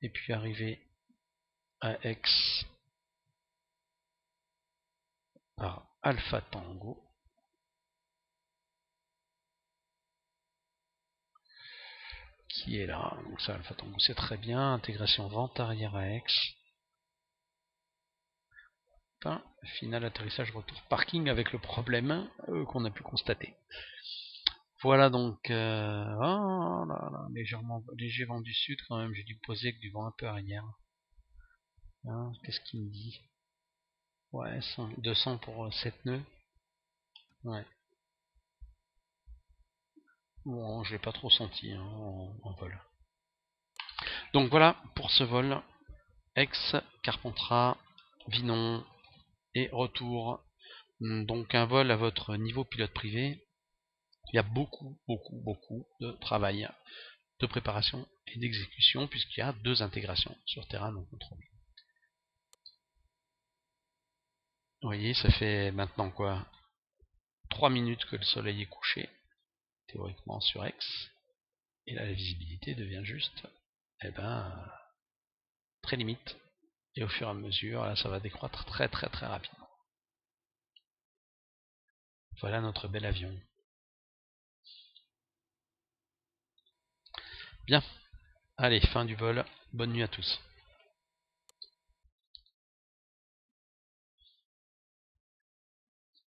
Et puis arriver à X par Alpha Tango. Qui est là, donc ça Alpha Tango c'est très bien, intégration vente arrière à X. Enfin, final atterrissage retour parking avec le problème euh, qu'on a pu constater. Voilà donc, euh, oh légèrement, léger vent du sud quand même, j'ai dû poser avec du vent un peu arrière. Hein, qu'est-ce qu'il me dit? Ouais, 200 pour 7 euh, nœuds. Ouais. Bon, j'ai pas trop senti hein, en, vol. Donc voilà pour ce vol. Ex, Carpentras, Vinon et retour. Donc un vol à votre niveau pilote privé il y a beaucoup, beaucoup, beaucoup de travail de préparation et d'exécution puisqu'il y a deux intégrations sur terrain non contrôlé. Vous voyez, ça fait maintenant quoi? 3 minutes que le soleil est couché, théoriquement sur X, et là la visibilité devient juste, eh ben, très limite, et au fur et à mesure, là ça va décroître très très très rapidement. Voilà notre bel avion. Bien. Allez, fin du vol. Bonne nuit à tous.